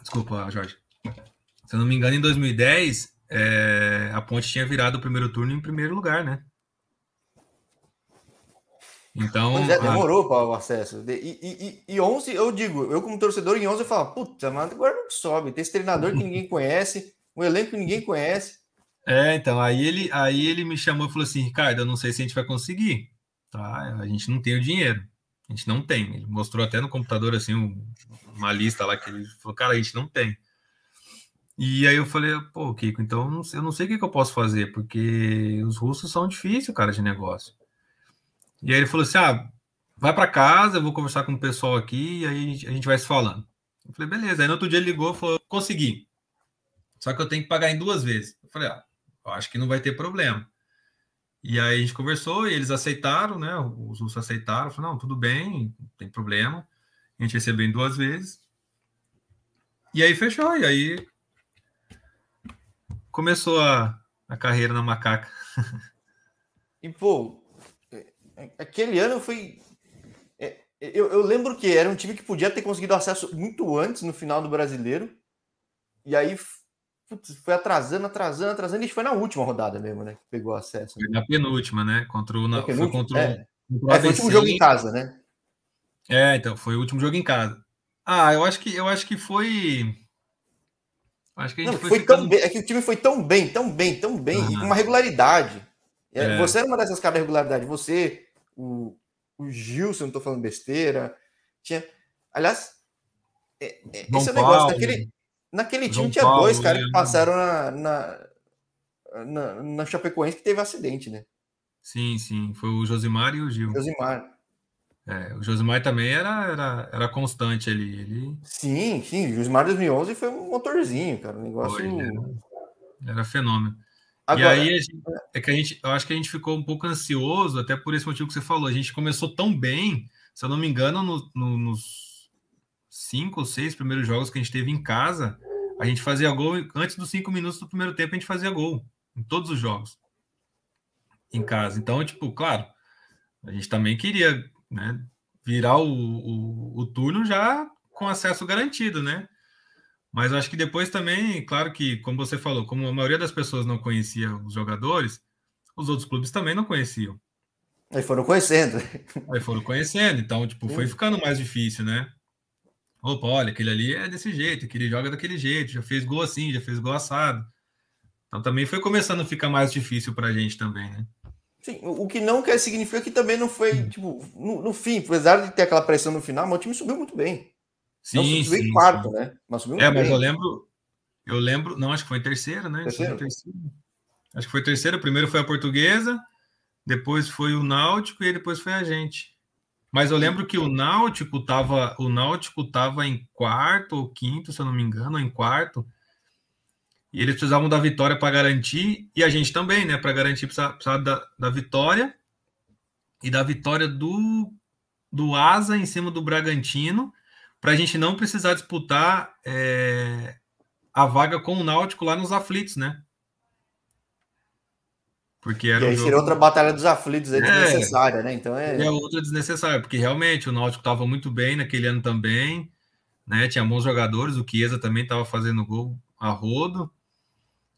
Desculpa, Jorge. Se eu não me engano, em 2010, é, a Ponte tinha virado o primeiro turno em primeiro lugar, né? Então, pois é, demorou a... para o acesso. E, e, e 11, eu digo, eu como torcedor em 11, eu falo, puta, mas agora não sobe. Tem esse treinador que ninguém conhece, um elenco que ninguém conhece. É, então, aí ele, aí ele me chamou e falou assim, Ricardo, eu não sei se a gente vai conseguir, tá? A gente não tem o dinheiro, a gente não tem. Ele mostrou até no computador, assim, uma lista lá que ele falou, cara, a gente não tem. E aí eu falei, pô, Kiko, então eu não sei o que, que eu posso fazer, porque os russos são difíceis, cara, de negócio. E aí ele falou assim: ah, vai para casa, eu vou conversar com o pessoal aqui e aí a gente vai se falando. Eu falei, beleza. Aí no outro dia ele ligou e falou: consegui. Só que eu tenho que pagar em duas vezes. Eu falei, ah, eu acho que não vai ter problema. E aí a gente conversou e eles aceitaram, né? Os russos aceitaram. Falei, não, tudo bem, não tem problema. A gente recebeu em duas vezes. E aí fechou. E aí começou a, a carreira na macaca. E, pô, Aquele ano foi. É, eu, eu, lembro que era um time que podia ter conseguido acesso muito antes no final do brasileiro. E aí putz, foi atrasando, atrasando, atrasando. E foi na última rodada mesmo, né? Que pegou acesso. Foi na penúltima, né? Contra o. Na, foi contra é. o. É, foi o último jogo em casa, né? É, então, foi o último jogo em casa. Ah, eu acho que eu acho que foi. Acho que a gente Não, foi, foi ficando... tão bem, é que o time foi tão bem, tão bem, tão bem, e com uma regularidade. É, é. Você era uma dessas caras de regularidade. Você, o, o Gilson, não tô falando besteira. Tinha. Aliás, é, é, esse é o negócio. Naquele, naquele time tinha Paulo, dois caras que passaram na, na, na, na Chapecoense que teve acidente, né? Sim, sim. Foi o Josimar e o Gil. Josimar. É, o Josimar também era, era, era constante ali. Ele... Sim, sim. O Josimar 2011 foi um motorzinho, cara. Um negócio. Foi, era, era fenômeno. Agora, e aí gente, é que a gente, eu acho que a gente ficou um pouco ansioso, até por esse motivo que você falou. A gente começou tão bem, se eu não me engano, no, no, nos cinco ou seis primeiros jogos que a gente teve em casa, a gente fazia gol antes dos cinco minutos do primeiro tempo, a gente fazia gol em todos os jogos em casa. Então, tipo, claro, a gente também queria né, virar o, o, o turno já com acesso garantido, né? Mas acho que depois também, claro que, como você falou, como a maioria das pessoas não conhecia os jogadores, os outros clubes também não conheciam. Aí foram conhecendo. Aí foram conhecendo, então, tipo, foi ficando mais difícil, né? Opa, olha, aquele ali é desse jeito, aquele joga daquele jeito, já fez gol assim, já fez gol assado. Então também foi começando a ficar mais difícil para a gente também, né? Sim, o que não quer significa que também não foi, tipo, no, no, fim, apesar de ter aquela pressão no final, meu time subiu muito bem. Sim, não subiu sim, em quarto, sim. né? Mas subiu é, mas bem. eu lembro, eu lembro, não, acho que foi terceira, né? Terceira? Acho que foi terceira. Primeiro foi a portuguesa, depois foi o Náutico e depois foi a gente. Mas eu lembro que o Náutico tava, o Náutico tava em quarto ou quinto, se eu não me engano, em quarto. E eles precisavam da vitória para garantir, e a gente também, né? Para garantir, precisava, precisava da, da vitória e da vitória do, do Asa em cima do Bragantino, para a gente não precisar disputar é, a vaga com o Náutico lá nos aflitos, né? Porque era e aí um jogo... seria outra batalha dos aflitos aí, é, desnecessária, né? Então é... é outra desnecessária, porque realmente o Náutico estava muito bem naquele ano também, né? Tinha bons jogadores, o Chiesa também estava fazendo gol a rodo.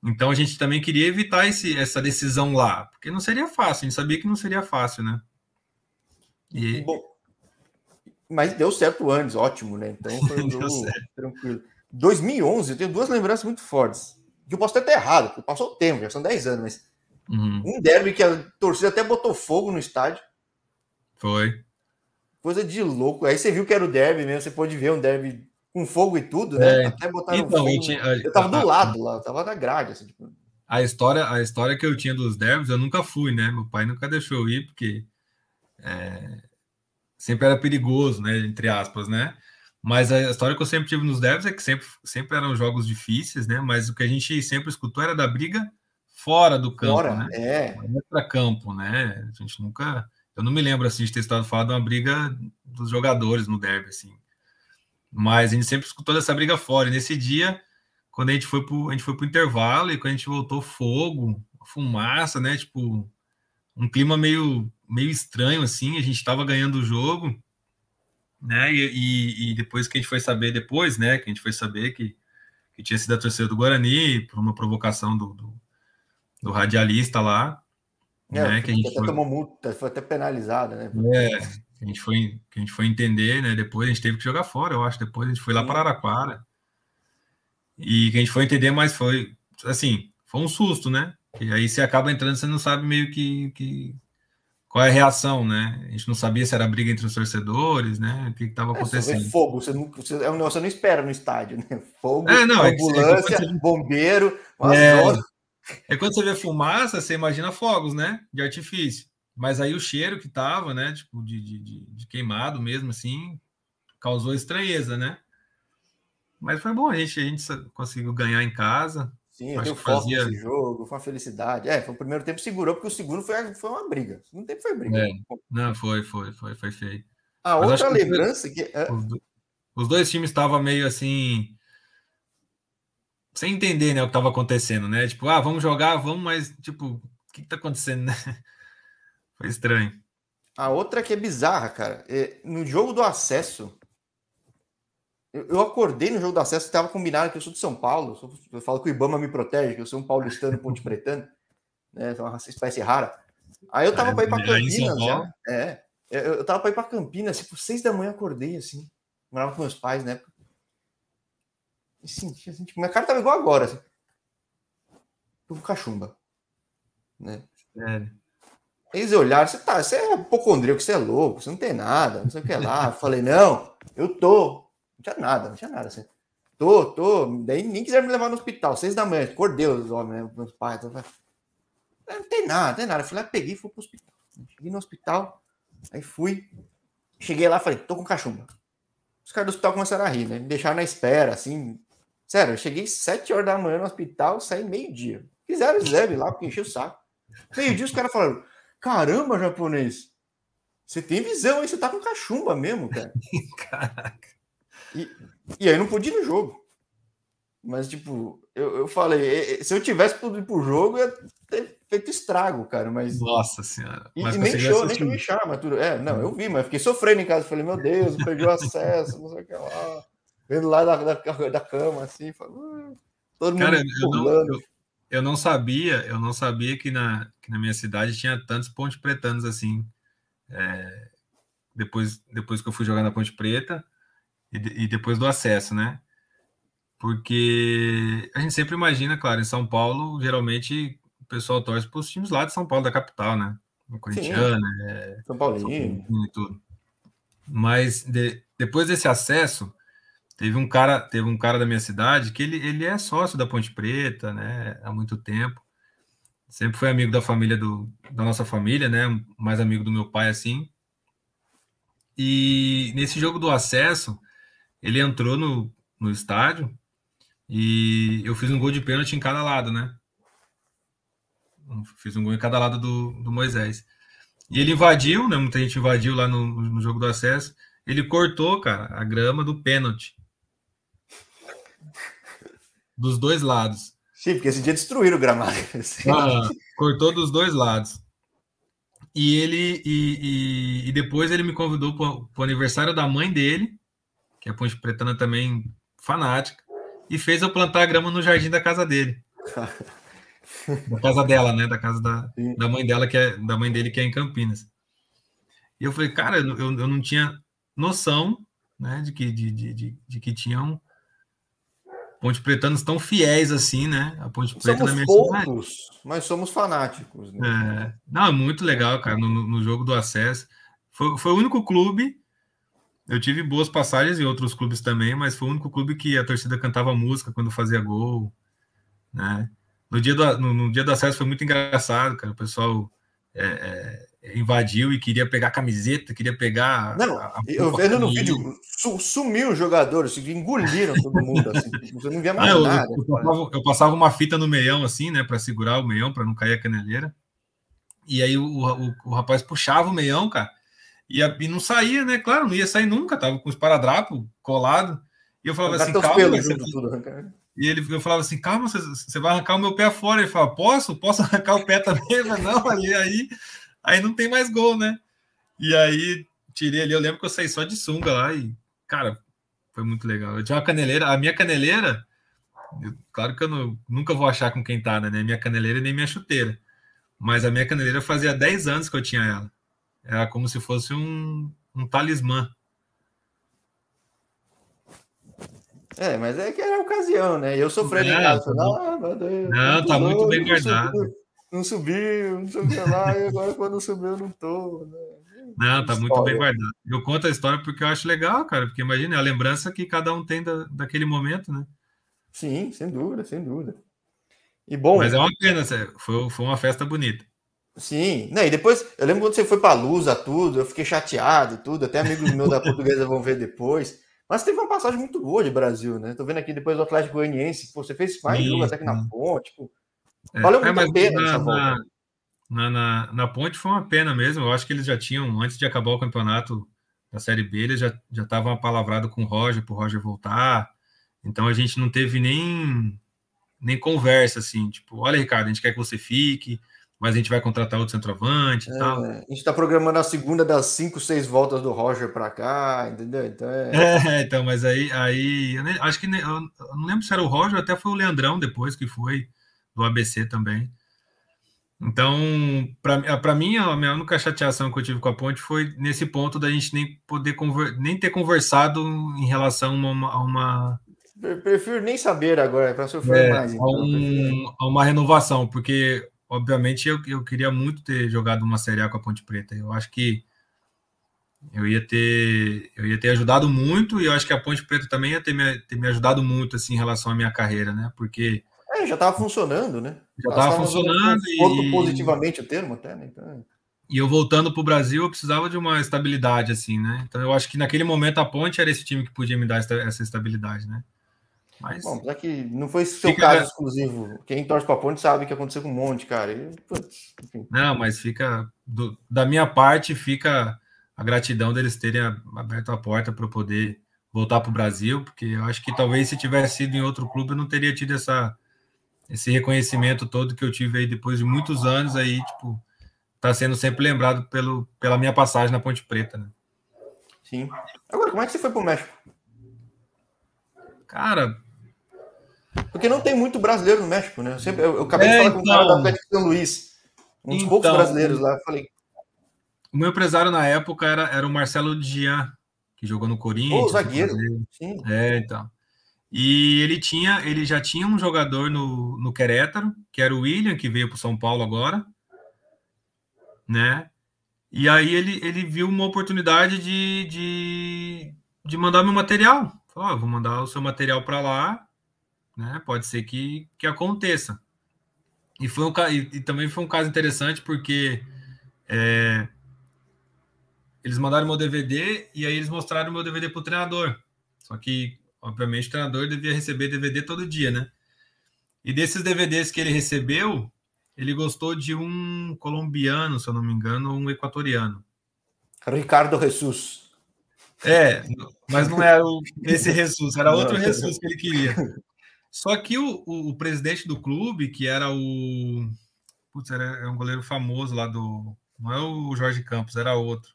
Então a gente também queria evitar esse, essa decisão lá, porque não seria fácil, a gente sabia que não seria fácil, né? E... Bom, mas deu certo antes, ótimo, né? Então foi um jogo tranquilo. 2011, eu tenho duas lembranças muito fortes. Que eu posso ter até errado, porque passou o tempo, já são 10 anos, mas uhum. um derby que a torcida até botou fogo no estádio. Foi. Coisa de louco. Aí você viu que era o derby mesmo, você pode ver um derby com fogo e tudo, né? É. Até botaram então, fogo. Eu, tinha, a, eu tava do lado lá, eu tava na grade, assim, tipo... A história, a história que eu tinha dos derbys, eu nunca fui, né? Meu pai nunca deixou eu ir, porque é, sempre era perigoso, né? Entre aspas, né? Mas a história que eu sempre tive nos derbys é que sempre, sempre eram jogos difíceis, né? Mas o que a gente sempre escutou era da briga fora do campo, fora, né? É. Para campo, né? A gente nunca. Eu não me lembro assim de ter estado falando de uma briga dos jogadores no derby, assim. Mas a gente sempre escutou dessa briga fora. E nesse dia, quando a gente foi pro, a gente foi pro intervalo e quando a gente voltou, fogo, fumaça, né? Tipo, um clima meio, meio estranho, assim. A gente estava ganhando o jogo, né? E, e, depois que a gente foi saber, depois, né? Que a gente foi saber que, que tinha sido a torcida do Guarani por uma provocação do, do, do radialista lá. É, né, que a gente até foi... tomou multa, foi até penalizada, né? É, a gente foi, que a gente foi entender, né? Depois a gente teve que jogar fora, eu acho. Depois a gente foi lá para Araraquara. E que a gente foi entender, mas foi assim, foi um susto, né? E aí você acaba entrando, você não sabe meio que, que qual é a reação, né? A gente não sabia se era briga entre os torcedores, né? O que estava é, acontecendo. É, fogo, você não, você, é você não espera no estádio, né? Fogo, é, não, ambulância, é você... bombeiro, é, zona. É quando você vê fumaça, você imagina fogos, né? De artifício. Mas aí o cheiro que tava, né? Tipo, de, de, de queimado mesmo, assim, causou estranheza, né? Mas foi bom, a gente, a gente conseguiu ganhar em casa. Sim, eu tenho foco fazia... nesse jogo, foi uma felicidade. É, foi o primeiro tempo segurou, porque o segundo foi, foi uma briga. O segundo tempo foi briga. É. Não, foi, foi, foi, foi feio. A Mas outra lembrança que. É os, os dois times estavam meio assim. Sem entender né, o que estava acontecendo, né? Tipo, ah, vamos jogar, vamos, mas, tipo, o que, está acontecendo, né? Foi estranho. A outra que é bizarra, cara. É, no jogo do acesso, eu, eu acordei no jogo do acesso, estava combinado que eu sou de São Paulo. Eu, eu falo que o Ibama me protege, que eu sou um paulistano ponte pretano. Né, é uma espécie rara. Aí eu tava é, para ir para Campinas, já. É, eu, eu tava para ir para Campinas, tipo, seis da manhã acordei assim. Morava com meus pais né? E senti assim, tipo, minha cara tava igual agora, assim. Tô com cachumba. Né? Sério. Eles olharam, você tá, você é hipocondríaco, você é louco, você não tem nada, não sei o que lá. Eu falei, não, eu tô. Não tinha nada, não tinha nada. Assim. Tô, tô. Daí nem quiseram me levar no hospital, seis da manhã, por Deus, os homens, né, meus pais. Então, não tem nada, não tem nada. Eu falei, ah, peguei e fui pro hospital. Cheguei no hospital, aí fui. Cheguei lá falei, tô com cachumba. Os caras do hospital começaram a rir, né? Me deixaram na espera, assim. Sério, eu cheguei sete horas da manhã no hospital, saí meio-dia. Fizeram exame lá, porque encheu o saco. Meio-dia os caras falaram, Caramba, japonês! Você tem visão aí, você tá com cachumba mesmo, cara. Caraca. E, e aí não pude ir no jogo. Mas, tipo, eu, eu falei, se eu tivesse podido ir pro jogo, ia ter feito estrago, cara. Mas. Nossa senhora. E, e nem show, nem que me chama. Tudo. É, não, eu vi, mas fiquei sofrendo em casa. Falei, meu Deus, perdi o acesso, não sei o que lá. Vendo lá da, da, da cama, assim, falei, ah", todo mundo. Cara, eu não, eu, eu não sabia, eu não sabia que na, que na minha cidade tinha tantos ponte pretanos assim. É, depois, depois que eu fui jogar na Ponte Preta e, e, depois do acesso, né? Porque a gente sempre imagina, claro, em São Paulo, geralmente o pessoal torce para os times lá de São Paulo, da capital, né? corintiana, é, São Paulinho e tudo. Mas de, depois desse acesso, teve um cara, teve um cara da minha cidade que ele, ele é sócio da Ponte Preta, né, há muito tempo. Sempre foi amigo da família do, da nossa família, né, mais amigo do meu pai assim. E nesse jogo do acesso, ele entrou no, no estádio e eu fiz um gol de pênalti em cada lado, né? Fiz um gol em cada lado do, do Moisés. E ele invadiu, né? Muita gente invadiu lá no, no jogo do acesso. Ele cortou, cara, a grama do pênalti. Dos dois lados. Sim, porque esse dia destruíram o gramado. Ah, cortou dos dois lados. E ele e, e, e depois ele me convidou para o aniversário da mãe dele, que é a Ponte Pretana também fanática, e fez eu plantar a grama no jardim da casa dele. da casa dela, né? Da casa da, da mãe dela, que é da mãe dele, que é em Campinas. E eu falei, cara, eu, eu não tinha noção né, de, que, de, de, de, de que tinham Ponte Pretanos tão fiéis assim, né? A Ponte Preta somos na minha poucos, cidade. mas somos fanáticos. Né? É, não, é muito legal, cara, no, no jogo do acesso. Foi, foi o único clube. Eu tive boas passagens em outros clubes também, mas foi o único clube que a torcida cantava música quando fazia gol, né? No dia do, no, no dia do acesso foi muito engraçado, cara. O pessoal é, é, invadiu e queria pegar a camiseta, queria pegar. Não, a, a eu vendo no vídeo, su, sumiu os jogadores, engoliram todo mundo, assim, você não via mais ah, eu, nada. Eu, eu, passava, eu, passava, uma fita no meião, assim, né, para segurar o meião, para não cair a caneleira. E aí o, o, o, rapaz puxava o meião, cara, e, a, e não saía, né? Claro, não ia sair nunca, tava com os paradrapos colado. E eu falava assim, calma, você... tudo, né, e ele, eu falava assim, calma, você, você vai arrancar o meu pé fora. Ele fala, posso? Posso arrancar o pé também? Mas não, ali aí aí não tem mais gol, né? E aí tirei ali, eu lembro que eu saí só de sunga lá e, cara, foi muito legal. Eu tinha uma caneleira, a minha caneleira, eu, claro que eu não, nunca vou achar com quem tá, né? Nem minha caneleira nem minha chuteira. Mas a minha caneleira fazia 10 anos que eu tinha ela. Era como se fosse um, um talismã. É, mas é que era a ocasião, né? Eu sofrendo é, casa. Tá ah, meu Deus, não, tá muito bem guardado não subiu, não subiu lá, e agora quando subiu eu não tô. Né? Não, tá história. muito bem guardado. Eu conto a história porque eu acho legal, cara, porque imagina é a lembrança que cada um tem da, daquele momento, né? Sim, sem dúvida, sem dúvida. E bom. Mas é uma pena, foi, foi uma festa bonita. Sim, né? E depois, eu lembro quando você foi para Lusa, tudo, eu fiquei chateado, tudo, até amigos meus da portuguesa vão ver depois. Mas teve uma passagem muito boa de Brasil, né? Tô vendo aqui depois do Atlético Goianiense, pô, você fez mais jogo até que na ponte, tipo, é, Valeu é, muito a pena na, na, na, na, na ponte foi uma pena mesmo. Eu acho que eles já tinham, antes de acabar o campeonato da Série B, eles já estavam palavrados com o Roger, para o Roger voltar. Então a gente não teve nem, nem conversa assim, tipo, olha, Ricardo, a gente quer que você fique, mas a gente vai contratar outro centroavante e é, tal. A gente está programando a segunda das cinco, seis voltas do Roger para cá, entendeu? Então é... é... então, mas aí, aí eu nem, acho que nem, eu não lembro se era o Roger, até foi o Leandrão depois que foi do ABC também. Então, para mim, a minha única chateação que eu tive com a Ponte foi nesse ponto da gente nem poder nem ter conversado em relação a uma. A uma prefiro nem saber agora, para sofrer é, mais. Então, a, um, a, uma renovação, porque, obviamente, eu, eu queria muito ter jogado uma Série A com a Ponte Preta. Eu acho que eu ia ter eu ia ter ajudado muito e eu acho que a Ponte Preta também ia ter me, ter me ajudado muito assim em relação à minha carreira, né? Porque é, já estava funcionando, né? Já estava funcionando. E... positivamente o termo até, né? Então... E eu voltando para o Brasil, eu precisava de uma estabilidade, assim, né? Então eu acho que naquele momento a Ponte era esse time que podia me dar essa estabilidade, né? Mas... Bom, já que não foi seu fica... caso exclusivo. Quem torce para a Ponte sabe o que aconteceu com um monte, cara. E, putz, não, mas fica. Do... da minha parte, fica a gratidão deles terem aberto a porta para eu poder voltar para o Brasil, porque eu acho que talvez se tivesse sido em outro clube eu não teria tido essa esse reconhecimento todo que eu tive aí depois de muitos anos aí, tipo, tá sendo sempre lembrado pelo, pela minha passagem na Ponte Preta, né? Sim. Agora, como é que você foi pro México? Cara. Porque não tem muito brasileiro no México, né? Eu, sempre, eu, eu acabei é, de falar com então, um cara da Atlético São Luís, um dos então, poucos brasileiros lá. Eu falei. O meu empresário na época era, era o Marcelo Dian, que jogou no Corinthians. O zagueiro. Sim. É, então. E ele tinha, ele já tinha um jogador no, no Querétaro, que era o William, que veio para o São Paulo agora. né? E aí ele, ele viu uma oportunidade de, de, de mandar meu material. Falou, oh, vou mandar o seu material para lá, né? Pode ser que, que aconteça. E, foi um, e, e também foi um caso interessante porque é, eles mandaram meu DVD e aí eles mostraram meu DVD para o treinador. Só que, obviamente, o treinador devia receber DVD todo dia, né? E desses DVDs que ele recebeu, ele gostou de um colombiano, se eu não me engano, ou um equatoriano. Ricardo Jesus. É, mas não era o, esse Jesus, era outro Jesus que ele queria. Só que o, o, o, presidente do clube, que era o. Putz, era, era um goleiro famoso lá do. Não é o Jorge Campos, era outro.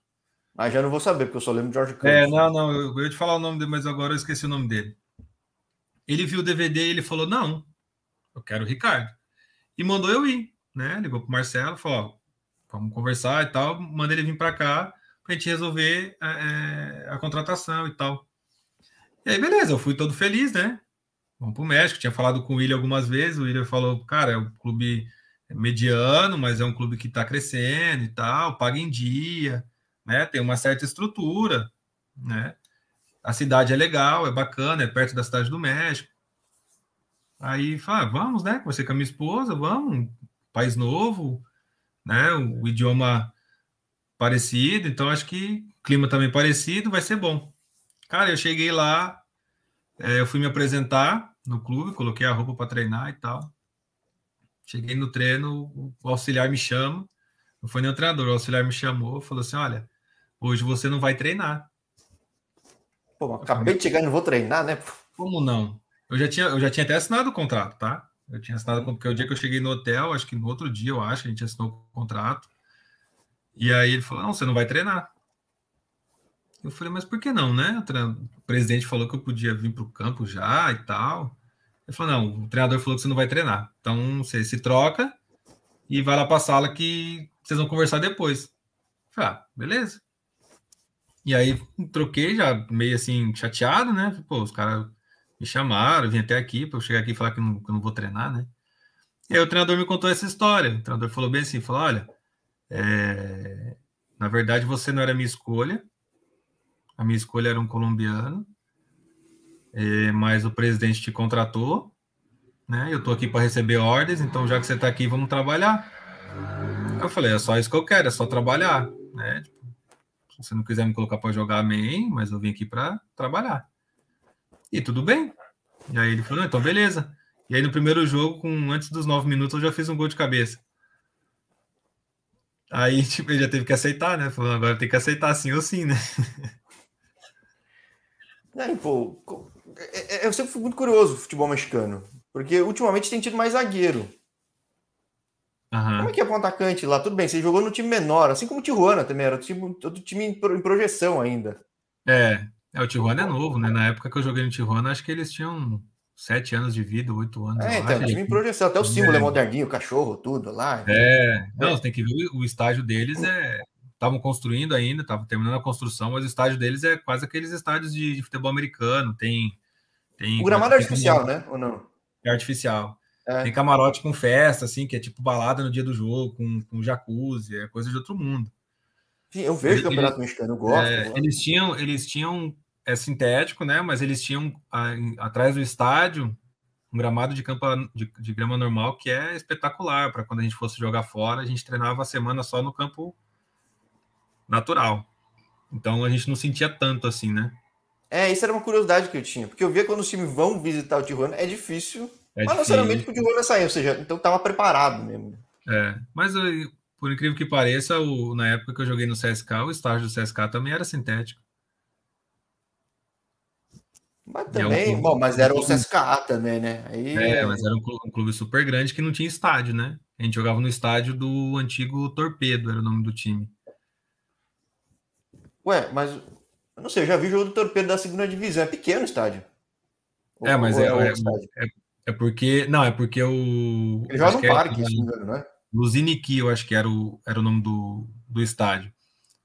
Mas já não vou saber, porque eu só lembro de Jorge Campos. É, não, não, eu, eu ia te falar o nome dele, mas agora eu esqueci o nome dele. Ele viu o DVD e ele falou: não, eu quero o Ricardo. E mandou eu ir, né? Ligou pro Marcelo, falou: ó, vamos conversar e tal. Mandei ele vir para cá para a gente resolver é, é, a contratação e tal. E aí, beleza, eu fui todo feliz, né? Vamos pro México. Tinha falado com o William algumas vezes. O William falou: cara, é um clube mediano, mas é um clube que está crescendo e tal, paga em dia, né? Tem uma certa estrutura, né? A cidade é legal, é bacana, é perto da cidade do México. Aí fala, ah, vamos, né? Você com a minha esposa, vamos, país novo, né? O idioma parecido, então acho que clima também parecido, vai ser bom. Cara, eu cheguei lá, é, eu fui me apresentar no clube, coloquei a roupa para treinar e tal. Cheguei no treino, o auxiliar me chama, não foi nem o treinador, o auxiliar me chamou, falou assim: olha, hoje você não vai treinar. Pô, acabei de chegar e não vou treinar, né? Como não? Eu já tinha, eu já tinha até assinado o contrato, tá? Eu tinha assinado, porque o dia que eu cheguei no hotel, acho que no outro dia, eu acho, a gente assinou o contrato. E aí ele falou: não, você não vai treinar. Eu falei, mas por que não, né? O presidente falou que eu podia vir para o campo já e tal. Ele falou: não, o treinador falou que você não vai treinar. Então você se troca e vai lá para a sala que vocês vão conversar depois. Falei, ah, beleza. E aí troquei já meio assim, chateado, né? Pô, os caras me chamaram, vim até aqui para eu chegar aqui e falar que não, que não vou treinar, né? E aí o treinador me contou essa história. O treinador falou bem assim: falou, olha, é... na verdade você não era minha escolha, a minha escolha era um colombiano, é... mas o presidente te contratou, né? Eu tô aqui para receber ordens, então já que você está aqui, vamos trabalhar. Eu falei: é só isso que eu quero, é só trabalhar, né? Tipo, se você não quiser me colocar para jogar, amém, mas eu vim aqui para trabalhar. E tudo bem. E aí ele falou, então beleza. E aí no primeiro jogo, com antes dos nove minutos, eu já fiz um gol de cabeça. Aí, tipo, ele já teve que aceitar, né? Falou, agora tem que aceitar sim ou sim, né? É, pô, é, é, eu sempre fui muito curioso futebol mexicano, porque ultimamente tem tido mais zagueiro. Uhum. Como é que é o atacante lá? Tudo bem, você jogou no time menor, assim como o Tijuana também, era outro time em projeção ainda. É, é, o Tijuana é novo, né? Na época que eu joguei no Tijuana, acho que eles tinham sete anos de vida, oito anos. É, então, time em projeção, até o símbolo é, é moderninho, o cachorro, tudo lá. É, não, você tem que ver o estágio deles é. Estavam construindo ainda, estavam terminando a construção, mas o estádio deles é quase aqueles estádios de, de futebol americano. Tem, tem. O gramado é artificial, né? Ou não? É artificial. É. Tem camarote com festa, assim, que é tipo balada no dia do jogo, com, com jacuzzi, é coisa de outro mundo. Sim, eu vejo o Campeonato Mexicano, eu gosto. É, eles tinham, eles tinham é sintético, né? Mas eles tinham a, em, atrás do estádio um gramado de campo de, de grama normal que é espetacular para quando a gente fosse jogar fora, a gente treinava a semana só no campo natural. Então a gente não sentia tanto assim, né? É, isso era uma curiosidade que eu tinha, porque eu via quando os times vão visitar o Tijuana, é difícil, é mas necessariamente porque o Tijuana sair, ou seja, então estava preparado mesmo. É, mas por incrível que pareça, o, na época que eu joguei no CSK, o estágio do CSK também era sintético. Mas também, é um bom, mas era o CSKA também, né? Aí... É, mas era um clube, um clube, super grande que não tinha estádio, né? A gente jogava no estádio do antigo Torpedo, era o nome do time. Ué, mas eu não sei, eu já vi o jogo do Torpedo da segunda divisão, é pequeno o estádio. É, mas é, é, é, é, porque. Não, é porque o. Ele joga no parque, se não me engano, né? Luziniki, eu acho que era o, era o nome do, do estádio.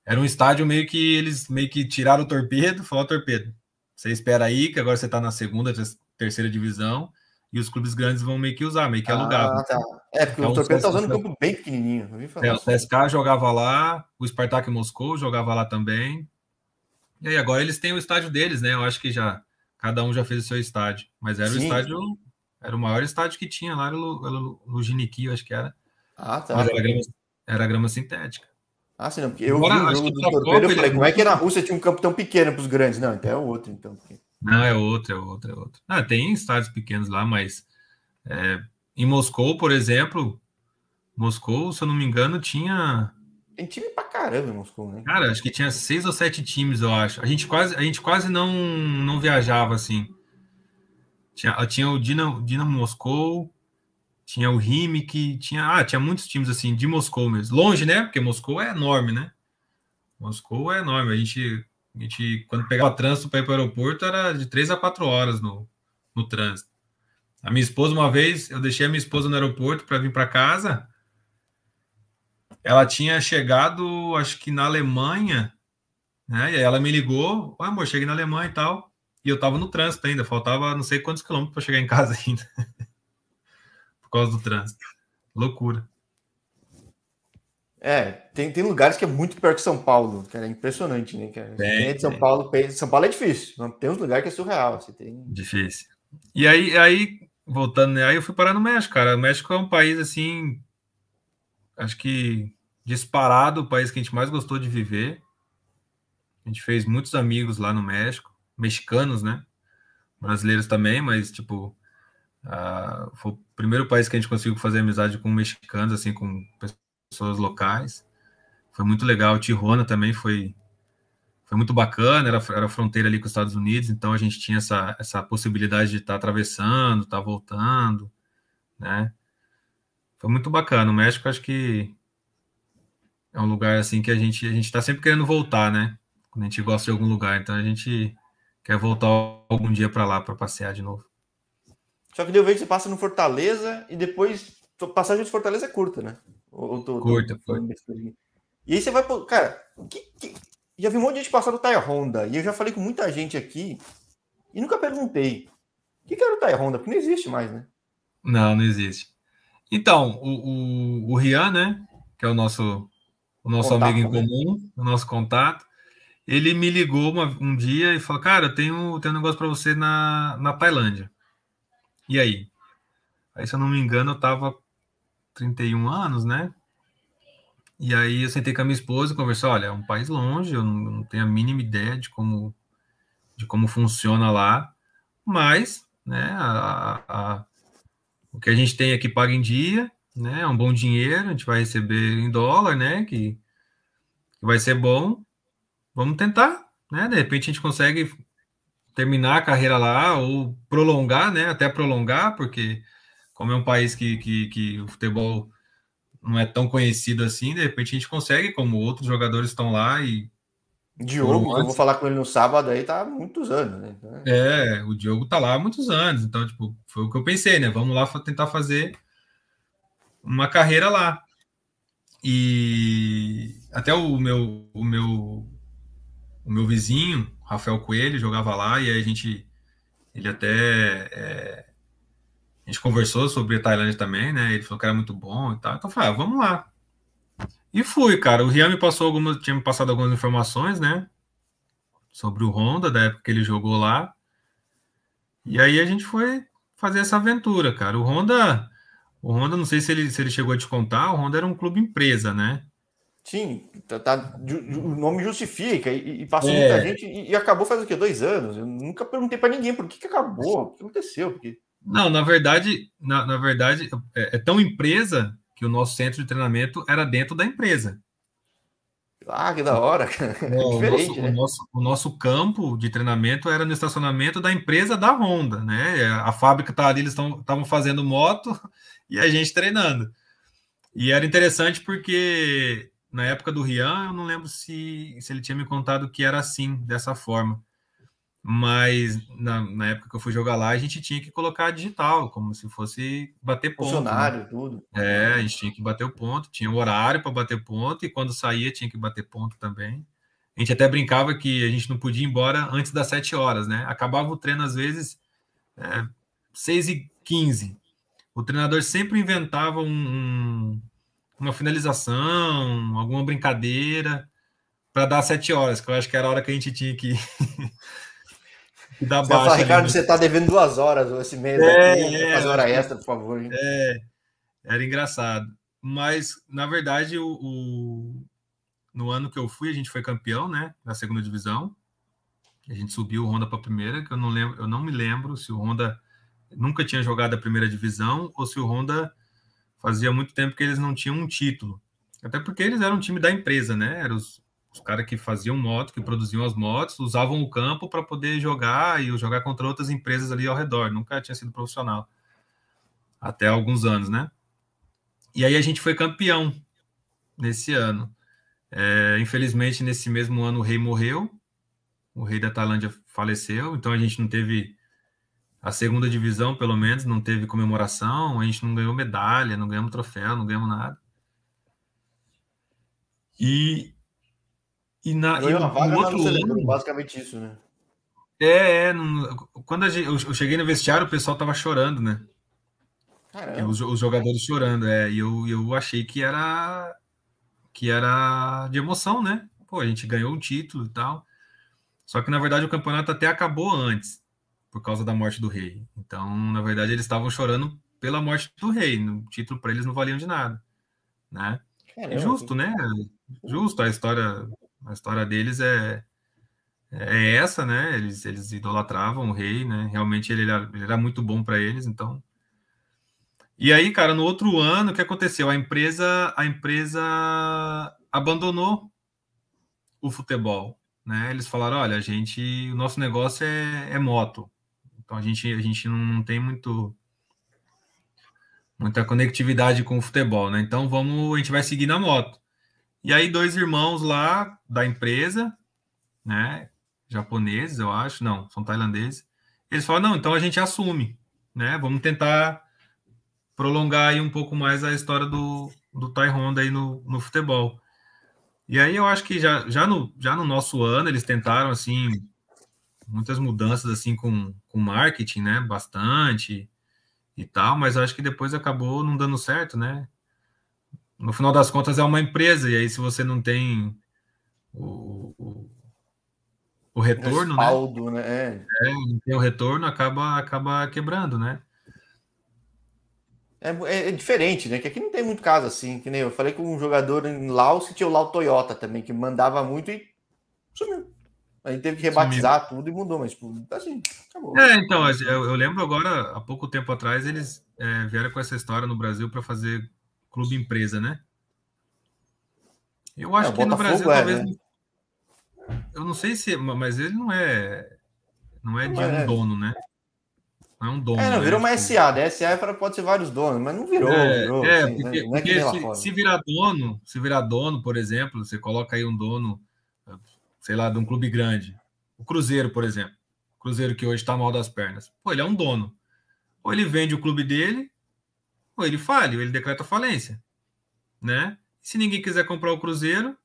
Era um estádio meio que eles meio que tiraram o torpedo, falou torpedo você espera aí, que agora você está na segunda, terceira divisão, e os clubes grandes vão meio que usar, meio que alugar. Ah, tá. É, porque então, o Torpedo tá usando um campo bem pequenininho. É, o CSK jogava lá, o Spartak Moscou jogava lá também. E aí agora eles têm o estádio deles, né? Eu acho que já cada um já fez o seu estádio, mas era Sim. o estádio, era o maior estádio que tinha lá, era o eu acho que era. Ah, tá. Mas era grama, era grama sintética. Ah, sim, não, porque eu agora, vi o jogo do Torpedo, eu falei, como é que na Rússia tinha um campo tão pequeno para os grandes? Não, então é outro, então. Não, é outro, é outro, é outro. Ah, tem estádios pequenos lá, mas é, em Moscou, por exemplo, Moscou, se eu não me engano, tinha. Tem time pra caramba em Moscou, né? Cara, acho que tinha seis ou sete times, eu acho. A gente quase, a gente quase não, não viajava assim. Tinha, tinha o Dinamo, Dinamo Moscou, tinha o Rimik, tinha, ah, tinha muitos times assim de Moscou mesmo. Longe, né? Porque Moscou é enorme, né? Moscou é enorme. A gente a gente, quando pegava trânsito para ir para o aeroporto, era de três a quatro horas no, no trânsito. A minha esposa, uma vez, eu deixei a minha esposa no aeroporto para vir para casa. Ela tinha chegado, acho que na Alemanha, né? E aí ela me ligou: Oi, amor, cheguei na Alemanha e tal. E eu tava no trânsito ainda, faltava não sei quantos quilômetros para chegar em casa ainda. Por causa do trânsito. Loucura. É, tem, tem lugares que é muito pior que São Paulo, cara, é impressionante, né? Cara? Tem, é de São Paulo, São Paulo é difícil, não tem uns lugares que é surreal. Assim, tem... Difícil. E aí, aí, voltando, né? Aí eu fui parar no México, cara. O México é um país assim, acho que disparado o país que a gente mais gostou de viver. A gente fez muitos amigos lá no México, mexicanos, né? Brasileiros também, mas tipo, uh, foi o primeiro país que a gente conseguiu fazer amizade com mexicanos, assim, com pessoas locais. Foi muito legal. Tijuana também foi foi muito bacana, era, era fronteira ali com os Estados Unidos, então a gente tinha essa, essa possibilidade de estar tá atravessando, estar tá voltando, né? Foi muito bacana. O México acho que é um lugar assim que a gente a gente está sempre querendo voltar, né? Quando a gente gosta de algum lugar, então a gente quer voltar algum dia para lá para passear de novo. Só que eu vejo que você passa no Fortaleza e depois passagem de Fortaleza é curta, né? Ou, tô, curta, tô, E aí você vai, cara, que, que... já vi um monte de gente passar do Honda e eu já falei com muita gente aqui e nunca perguntei o que, que era o Taia Honda, porque não existe mais, né? Não, não existe. Então, o, o, o Rian, né, que é o nosso, o nosso contato, amigo em né? comum, né? o nosso contato, ele me ligou uma, um dia e falou: Cara, eu tenho, tenho um negócio para você na, na Tailândia. E aí? Aí, se eu não me engano, eu tava 31 anos, né? E aí eu sentei com a minha esposa e conversei, olha, é um país longe, eu não, tenho a mínima ideia de como de como funciona lá, mas, né, a, a, o que a gente tem aqui paga em dia, né, é um bom dinheiro, a gente vai receber em dólar, né, que, que vai ser bom, vamos tentar, né, de repente a gente consegue terminar a carreira lá ou prolongar, né, até prolongar, porque como é um país que, que, que o futebol não é tão conhecido assim, de repente a gente consegue, como outros jogadores estão lá e. Diogo, eu vou falar com ele no sábado aí, tá há muitos anos, né? É, o Diogo tá lá há muitos anos, então, tipo, foi o que eu pensei, né? Vamos lá tentar fazer uma carreira lá. E até o meu, o meu, o meu vizinho, Rafael Coelho, jogava lá, e aí a gente, ele até é, a gente conversou sobre a Tailândia também, né? Ele falou que era muito bom e tal. Então eu falei, ah, vamos lá. E fui, cara. O Rian me passou algumas, tinha me passado algumas informações, né? Sobre o Honda, da época que ele jogou lá. E aí a gente foi fazer essa aventura, cara. O Honda, o Honda, não sei se ele, se ele chegou a te contar, o Honda era um clube empresa, né? Sim, tá, tá, o nome justifica e, e passou é. muita gente e, e, acabou faz o quê? Dois anos. Eu nunca perguntei para ninguém por que, que acabou, o que aconteceu, porque não, na verdade, na, na verdade, é, é, tão empresa que o nosso centro de treinamento era dentro da empresa. Ah, que da hora! É, o, nosso, né? o, nosso, o, nosso, campo de treinamento era no estacionamento da empresa da Honda, né? A fábrica tá ali, eles estavam fazendo moto e a gente treinando. E era interessante porque na época do Rian, eu não lembro se, se ele tinha me contado que era assim, dessa forma. Mas na, na, época que eu fui jogar lá, a gente tinha que colocar digital, como se fosse bater ponto. Né? Funcionário, né? tudo. É, a gente tinha que bater o ponto, tinha o horário para bater ponto, e quando saía tinha que bater ponto também. A gente até brincava que a gente não podia ir embora antes das sete horas, né? Acabava o treino, às vezes, é, seis e 15. O treinador sempre inventava um, um, uma finalização, alguma brincadeira para dar sete horas, que eu acho que era a hora que a gente tinha que, dar você baixa. Ricardo, né? você está devendo duas horas esse mês. É, aqui, é, fazer hora extra, por favor. Hein? É, era engraçado. Mas, na verdade, o, o, no ano que eu fui, a gente foi campeão, né, da segunda divisão. A gente subiu o Honda para a primeira, que eu não lembro, eu não me lembro se o Honda nunca tinha jogado a primeira divisão ou se o Honda fazia muito tempo que eles não tinham um título. Até porque eles eram um time da empresa, né? Eram os, os caras que faziam moto, que produziam as motos, usavam o campo para poder jogar e jogar contra outras empresas ali ao redor. Nunca tinha sido profissional. Até alguns anos, né? E aí a gente foi campeão nesse ano. É, infelizmente, nesse mesmo ano, o rei morreu. O rei da Tailândia faleceu, então a gente não teve a segunda divisão, pelo menos, não teve comemoração, a gente não ganhou medalha, não ganhamos troféu, não ganhamos nada. E, e, na, e no, vaga, outro ano, basicamente isso, né? É, é no, quando gente, eu, cheguei no vestiário, o pessoal tava chorando, né? Os, os, jogadores chorando, é, e eu, eu achei que era que era de emoção, né? Pô, a gente ganhou um título e tal. Só que na verdade o campeonato até acabou antes por causa da morte do rei. Então, na verdade, eles estavam chorando pela morte do rei. O título para eles não valiam de nada, né? Caramba, é justo, né? Justo. A história, a história deles é é essa, né? Eles, eles idolatravam o rei, né? Realmente ele era, ele era muito bom para eles, então. E aí, cara, no outro ano, o que aconteceu? A empresa, a empresa abandonou o futebol, né? Eles falaram, olha, a gente, o nosso negócio é, é moto. Então a gente, a gente não tem muito muita conectividade com o futebol, né? Então vamos, a gente vai seguir na moto. E aí dois irmãos lá da empresa, né, japoneses, eu acho, não, são tailandeses. Eles falam: "Não, então a gente assume, né? Vamos tentar prolongar aí um pouco mais a história do do Tai Honda aí no, no futebol". E aí eu acho que já, já, no, já no nosso ano eles tentaram assim muitas mudanças assim com, com marketing, né? Bastante e tal, mas acho que depois acabou não dando certo, né? No final das contas é uma empresa, e aí se você não tem o, o, o retorno, né? Respaldo, né? né? É, não tem o retorno, acaba, acaba quebrando, né? É, é, é, diferente, né? Que aqui não tem muito caso assim, que nem eu falei com um jogador em Laos que tinha o Lau Toyota também, que mandava muito e sumiu. A gente teve que rebatizar Sumiu. tudo e mudou, mas tipo, assim, acabou. É, então, eu, eu lembro agora, há pouco tempo atrás, eles é, vieram com essa história no Brasil para fazer clube empresa, né? Eu acho é, que no Brasil é, talvez. Né? Eu não sei se. Mas ele não é. Não é de um é. dono, né? Não é um dono. É, não, né? virou uma tipo SA. Da SA pode ser vários donos, mas não virou. É, virou, é assim, porque, né? porque se, se, virar dono, se virar dono, por exemplo, você coloca aí um dono sei lá, de um clube grande. O Cruzeiro, por exemplo. O Cruzeiro que hoje está mal das pernas. Pô, ele é um dono. Ou ele vende o clube dele, ou ele fale, ou ele decreta falência. Né? Se ninguém quiser comprar o Cruzeiro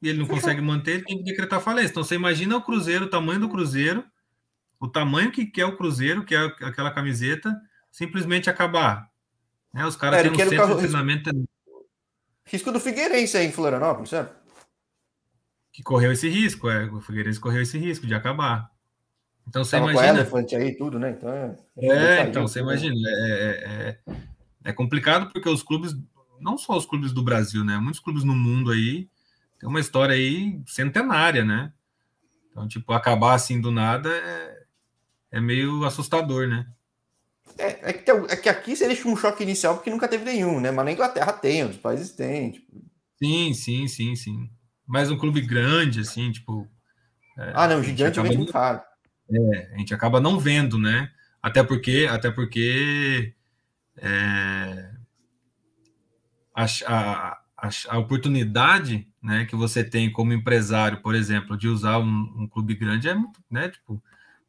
e ele não consegue manter, ele tem que decretar falência. Então você imagina o Cruzeiro, o tamanho do Cruzeiro, o tamanho que quer o Cruzeiro, que é aquela camiseta, simplesmente acabar. Né? Os caras é, têm um centro carro... de treinamento. Risco do Figueirense aí em Florianópolis, certo? que correu esse risco, é, o Figueirense correu esse risco de acabar. Então você Tava imagina. Com a aí tudo, né? Então é. É, então você imagina. É, é, é, complicado porque os clubes, não só os clubes do Brasil, né? Muitos clubes no mundo aí tem uma história aí centenária, né? Então, tipo, acabar assim do nada é, é meio assustador, né? É, é, que, é que aqui você deixa um choque inicial porque nunca teve nenhum, né? Mas na Inglaterra tem, os países têm. Tipo... Sim, sim, sim, sim mais um clube grande, assim, tipo. É, ah, não, gigante é muito caro. É, a gente acaba não vendo, né? Até porque, até porque é, a, a, a, oportunidade né, que você tem como empresário, por exemplo, de usar um, um clube grande é muito, né? Tipo,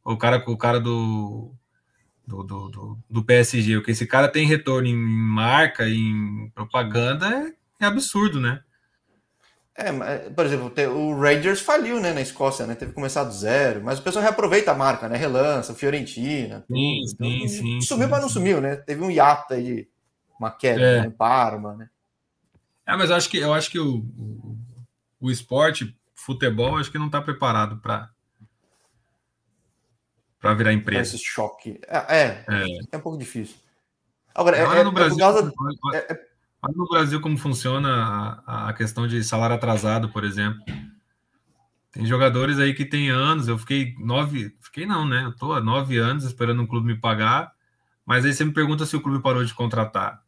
o cara, o cara do, do, do, do, do PSG, o que esse cara tem retorno em marca, em propaganda, é, é absurdo, né? É, por exemplo, o Rangers faliu, né, na Escócia, né? Teve que começar do zero, mas o pessoal reaproveita a marca, né? Relança, Fiorentina. Sim, então, sim, sim. Sumiu, sim, mas não sim. sumiu, né? Teve um hiato aí, uma queda, é. né? Parma, né? É, mas eu acho que eu acho que o, o, o esporte, futebol, acho que não está preparado para para virar empresa. Esse choque. É, é, é, é um pouco difícil. Agora, é, é, no Brasil, causa... É, é, olha no Brasil como funciona a, a, questão de salário atrasado, por exemplo. Tem jogadores aí que tem anos, eu fiquei nove, fiquei não, né? Eu tô há nove anos esperando um clube me pagar, mas aí você me pergunta se o clube parou de contratar.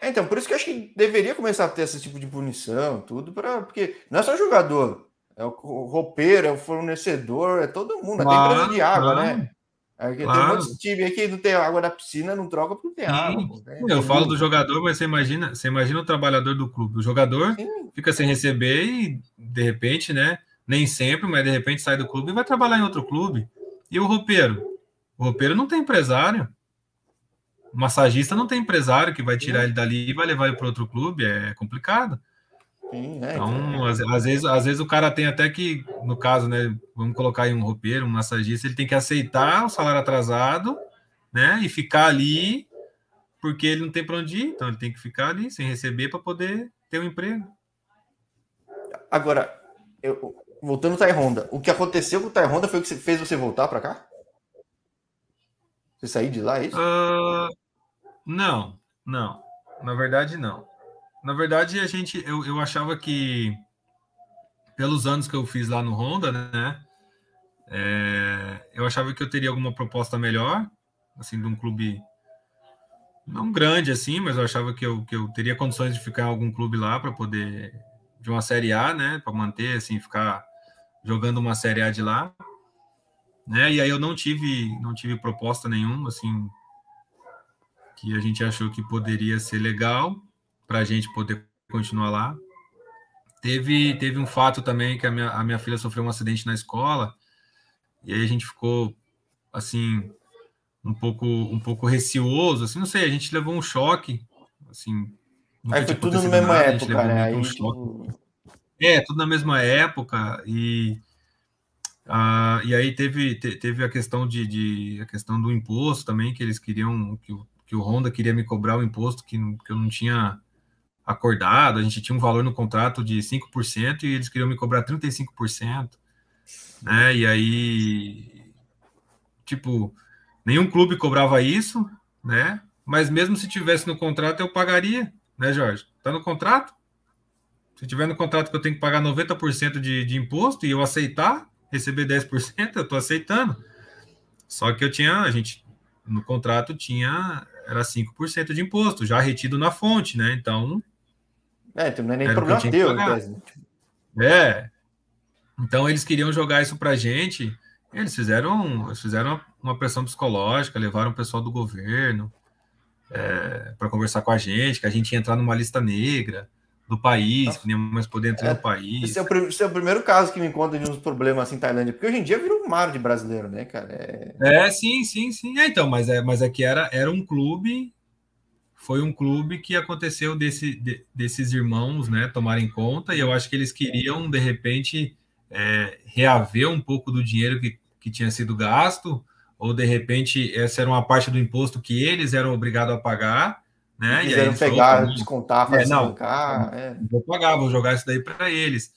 É, então, por isso que eu acho que deveria começar a ter esse tipo de punição, tudo, para porque não é só jogador, é o roupeiro, é o fornecedor, é todo mundo, claro, até empresa de água, claro. né? É claro. Tem um monte de time aqui não tem água da piscina, não troca porque tem Sim. água. Né? Eu falo do jogador, mas você imagina, você imagina o trabalhador do clube. O jogador Sim. fica sem receber e, de repente, né? Nem sempre, mas de repente sai do clube e vai trabalhar em outro clube. E o roupeiro? O roupeiro não tem empresário. O massagista não tem empresário que vai tirar Sim. ele dali e vai levar ele para outro clube. É complicado. Sim, é, então, é. Às, às, vezes, às vezes o cara tem até que, no caso, né? Vamos colocar aí um roupeiro, um massagista, ele tem que aceitar o salário atrasado, né? E ficar ali, porque ele não tem para onde ir, então ele tem que ficar ali sem receber para poder ter um emprego. Agora, eu, voltando ao Tai Honda, o que aconteceu com o Tai Honda foi o que fez você voltar para cá? Você sair de lá, é isso? Uh, não, não. Na verdade, não. Na verdade, a gente, eu, eu achava que, pelos anos que eu fiz lá no Honda, né, é, eu achava que eu teria alguma proposta melhor, assim, de um clube não grande assim, mas eu achava que eu, que eu teria condições de ficar em algum clube lá para poder de uma série A, né, para manter assim, ficar jogando uma série A de lá, né? E aí eu não tive não tive proposta nenhuma assim que a gente achou que poderia ser legal para a gente poder continuar lá. Teve, teve um fato também que a minha, a minha filha sofreu um acidente na escola, e aí a gente ficou assim um pouco um pouco receoso, assim, não sei, a gente levou um choque, assim. Aí foi tudo na mesma nada, época, né? Aí, um. É, tudo na mesma época e ah, e aí teve, te, teve a questão de, de, a questão do imposto também que eles queriam que o, que o Honda queria me cobrar o imposto que, que eu não tinha acordado, a gente tinha um valor no contrato de 5% e eles queriam me cobrar 35%, né? E aí, tipo, nenhum clube cobrava isso, né? Mas mesmo se tivesse no contrato, eu pagaria, né, Jorge? Tá no contrato? Se tiver no contrato que eu tenho que pagar 90% de, de imposto e eu aceitar, receber 10%, eu tô aceitando. Só que eu tinha, a gente, no contrato tinha, era 5% de imposto, já retido na fonte, né? Então, é, então não é nem Era problema teu, né? É. Então eles queriam jogar isso pra gente. Eles fizeram, eles fizeram uma pressão psicológica, levaram o pessoal do governo é, para conversar com a gente, que a gente ia entrar numa lista negra do país, que nem mais poder entrar é, no país. Esse é, o, esse é, o, primeiro caso que me encontra de uns problemas assim em Tailândia, porque hoje em dia virou um mar de brasileiro, né, cara? É, é sim, sim, sim. É, então, mas é, mas é que era, era um clube foi um clube que aconteceu desse, de, desses irmãos né, tomarem conta, e eu acho que eles queriam, de repente, é, reaver um pouco do dinheiro que, que tinha sido gasto, ou de repente essa era uma parte do imposto que eles eram obrigados a pagar, né? E, e aí pegar, falou, descontar, fazer é, não, é. vou pagar, vou jogar isso daí para eles,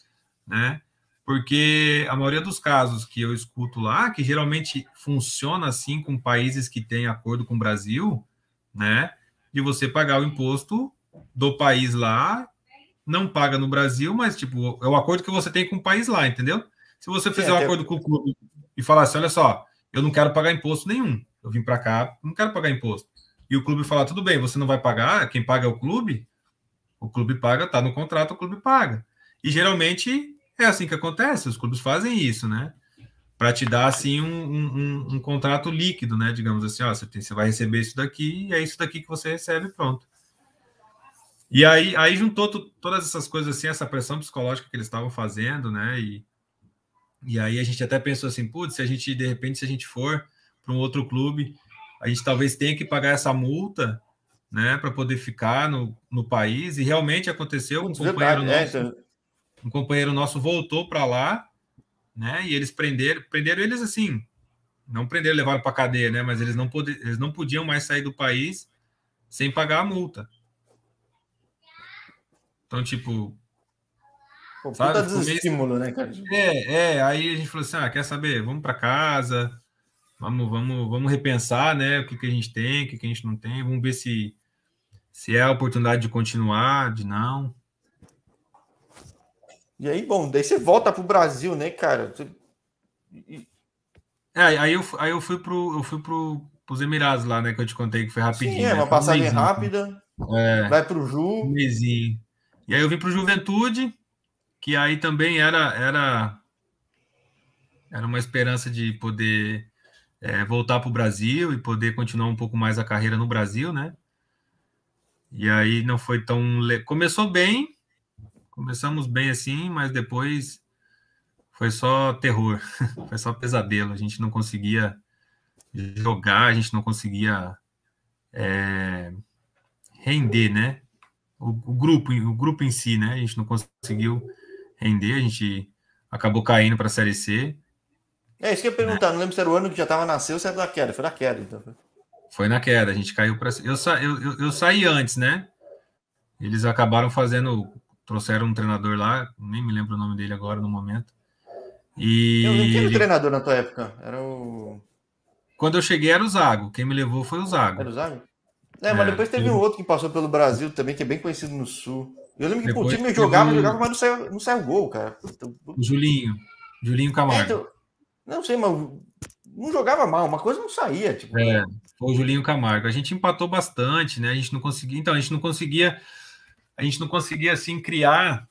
né? Porque a maioria dos casos que eu escuto lá, que geralmente funciona assim com países que têm acordo com o Brasil, né? De você pagar o imposto do país lá, não paga no Brasil, mas tipo, é o acordo que você tem com o país lá, entendeu? Se você fizer é, um acordo com o clube e falar assim, olha só, eu não quero pagar imposto nenhum, eu vim para cá, não quero pagar imposto. E o clube falar, tudo bem, você não vai pagar, quem paga é o clube, o clube paga, tá no contrato, o clube paga. E geralmente é assim que acontece, os clubes fazem isso, né? Para te dar assim um, um, um, contrato líquido, né? Digamos assim, ó, você, tem, você vai receber isso daqui e é isso daqui que você recebe, pronto. E aí, aí juntou todas essas coisas assim, essa pressão psicológica que eles estavam fazendo, né? E, e aí a gente até pensou assim, putz, se a gente, de repente, se a gente for para um outro clube, a gente talvez tenha que pagar essa multa, né, para poder ficar no, no país, e realmente aconteceu. Um companheiro, verdade, nosso, é, então... um companheiro nosso voltou para lá, né, e eles prenderam, prenderam eles assim, não prenderam, levaram para cadeia, né, mas eles não, pod eles não podiam mais sair do país sem pagar a multa. Então, tipo. Pô, sabe, puta desestímulo, né, cara? É, é, aí a gente falou assim: ah, quer saber? Vamos para casa, vamos, vamos, vamos repensar, né? O que, que a gente tem, o que, que a gente não tem, vamos ver se se é a oportunidade de continuar, de não. E aí, bom, daí você volta para o Brasil, né, cara? Você... É, aí eu, aí eu fui pro, eu fui pro, pros Emirados lá, né, que eu te contei que foi rapidinho. Sim, é, né? uma passagem um rápida. É, vai pro Ju. Um mesinho. E aí eu vim pro Juventude, que aí também era era era uma esperança de poder é, voltar para o Brasil e poder continuar um pouco mais a carreira no Brasil, né? E aí não foi tão. Le... Começou bem, começamos bem assim, mas depois foi só terror, foi só pesadelo. A gente não conseguia jogar, a gente não conseguia é, render, né? O, o, grupo, o grupo em si, né? A gente não conseguiu render, a gente acabou caindo para a Série C. É isso que eu ia perguntar, não lembro se era o ano que já estava nasceu ou se era da queda, foi da queda, então. Foi na queda, a gente caiu para. Eu, sa... eu, eu, eu, saí antes, né? Eles acabaram fazendo. Trouxeram um treinador lá, nem me lembro o nome dele agora no momento. E. Eu quem era o treinador na tua época? Era o. Quando eu cheguei era o Zago. Quem me levou foi o Zago. Era o Zago? É, mas é, depois teve um outro que passou pelo Brasil também, que é bem conhecido no Sul. Eu lembro que o time jogava, eu... jogava, mas não saiu, não saiu gol, cara. O Julinho. Julinho Camargo. É, então, não sei, mas não jogava mal, uma coisa não saía. Tipo, é. Foi o Julinho Camargo. A gente empatou bastante, né? A gente não conseguia. Então, a gente não conseguia. A gente não conseguia, assim, criar.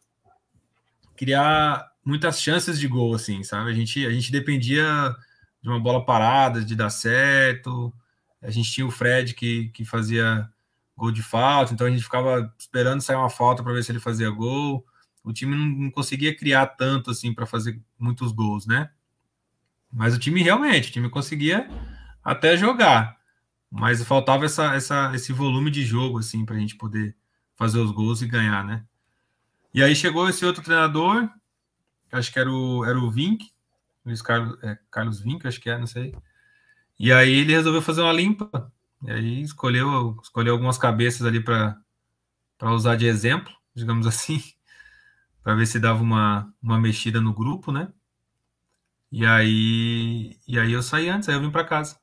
Criar muitas chances de gol, assim, sabe? A gente, a gente dependia de uma bola parada, de dar certo. A gente tinha o Fred que, que fazia gol de falta, então a gente ficava esperando sair uma falta para ver se ele fazia gol. O time não, não conseguia criar tanto assim para fazer muitos gols, né? Mas o time realmente, o time conseguia até jogar. Mas faltava essa, essa, esse volume de jogo, assim, para a gente poder fazer os gols e ganhar, né? E aí chegou esse outro treinador, acho que era o, era o Vink, Luiz Carlos, é, Carlos Vink, acho que é, não sei. E aí ele resolveu fazer uma limpa. E aí escolheu, escolheu algumas cabeças ali para usar de exemplo, digamos assim, para ver se dava uma, uma mexida no grupo, né? E aí, e aí eu saí antes, aí eu vim para casa.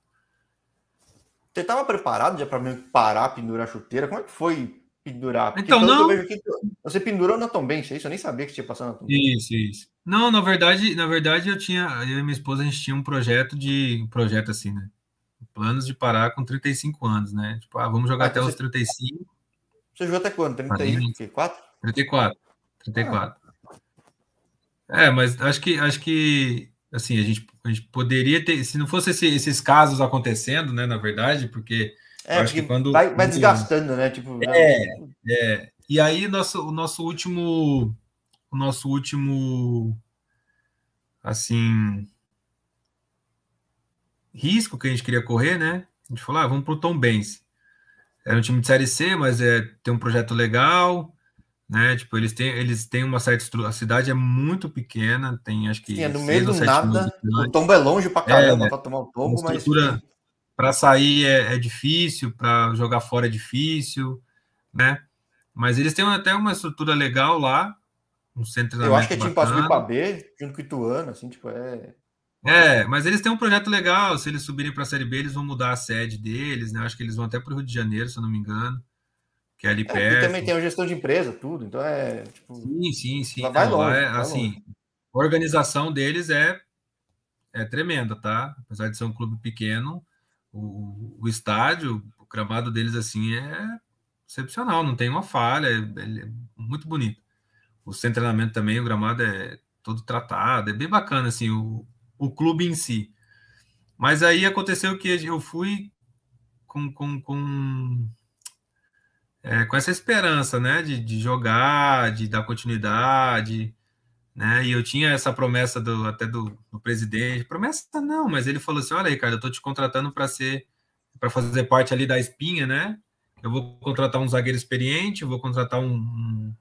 Você estava preparado já para parar, pendurar a chuteira? Como é que foi pendurar? Então, não. Aqui, você pendurou na Tombense, é isso? Eu nem sabia que tinha passado na Tombense. Isso, isso. Não, na verdade, na verdade eu tinha, eu e minha esposa, a gente tinha um projeto de, um projeto assim, né? Planos de parar com 35 anos, né? Tipo, ah, vamos jogar ah, até você, os 35. Você jogou até quando? 34? 34. 34. Ah. É, mas acho que, acho que assim, a gente, a gente poderia ter, se não fosse esse, esses casos acontecendo, né, na verdade, porque é, acho que quando vai, vai desgastando, né, tipo, é, é, e aí nosso, o nosso último, o nosso último, assim, risco que a gente queria correr, né, a gente falou, ah, vamos pro Tom Benz, era um time de série C, mas é tem um projeto legal, né? Tipo, eles têm, eles têm uma certa estrutura. A cidade é muito pequena, tem acho que. Sim, é no meio do nada. O tombo é longe pra caramba é, para tomar o tombo, mas. Para sair é, é difícil, para jogar fora é difícil, né? Mas eles têm até uma estrutura legal lá, um centro Eu acho que é time para subir para B, junto com o Ituano, assim, tipo, é. É, mas eles têm um projeto legal. Se eles subirem para a Série B, eles vão mudar a sede deles, né? Acho que eles vão até para o Rio de Janeiro, se eu não me engano que é ali é, perto. também tem a gestão de empresa, tudo, então é. Tipo, sim, sim, sim. Vai não, longe, é, assim, longe. a organização deles é, é tremenda, tá? Apesar de ser um clube pequeno, o, o estádio, o gramado deles, assim, é excepcional, não tem uma falha, é, é muito bonito. O centro de treinamento também, o gramado é todo tratado, é bem bacana, assim, o, o clube em si. Mas aí aconteceu que eu fui com, com, com é, com essa esperança, né, de, de, jogar, de dar continuidade, né, e eu tinha essa promessa do, até do, do, presidente, promessa não, mas ele falou assim, olha, Ricardo, eu tô te contratando para ser, para fazer parte ali da espinha, né, eu vou contratar um zagueiro experiente, vou contratar um, um,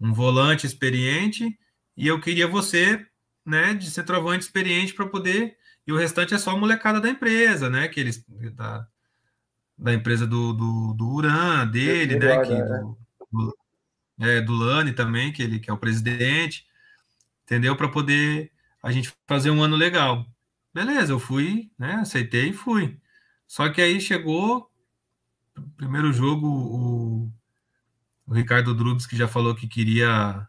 um volante experiente, e eu queria você, né, de centroavante experiente para poder. E o restante é só a molecada da empresa, né? Que eles. Da, da empresa do, do, do Uran, dele, né? Que, do, né? do, é, do Lani também, que ele que é o presidente, entendeu? Para poder a gente fazer um ano legal. Beleza, eu fui, né? Aceitei e fui. Só que aí chegou primeiro jogo, o, o Ricardo Drubs que já falou que queria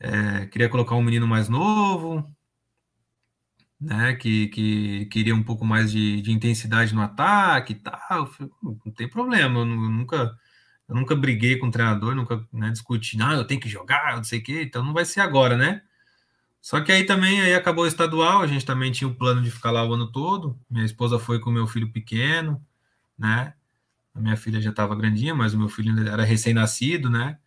é, queria colocar um menino mais novo, né? Que, que queria um pouco mais de, de intensidade no ataque e tal. Não tem problema, eu nunca eu nunca briguei com o treinador, nunca né, discuti, não, eu tenho que jogar, não sei o quê, então não vai ser agora, né? Só que aí também aí acabou o estadual, a gente também tinha o plano de ficar lá o ano todo. Minha esposa foi com meu filho pequeno, né? A minha filha já estava grandinha, mas o meu filho era recém-nascido, né?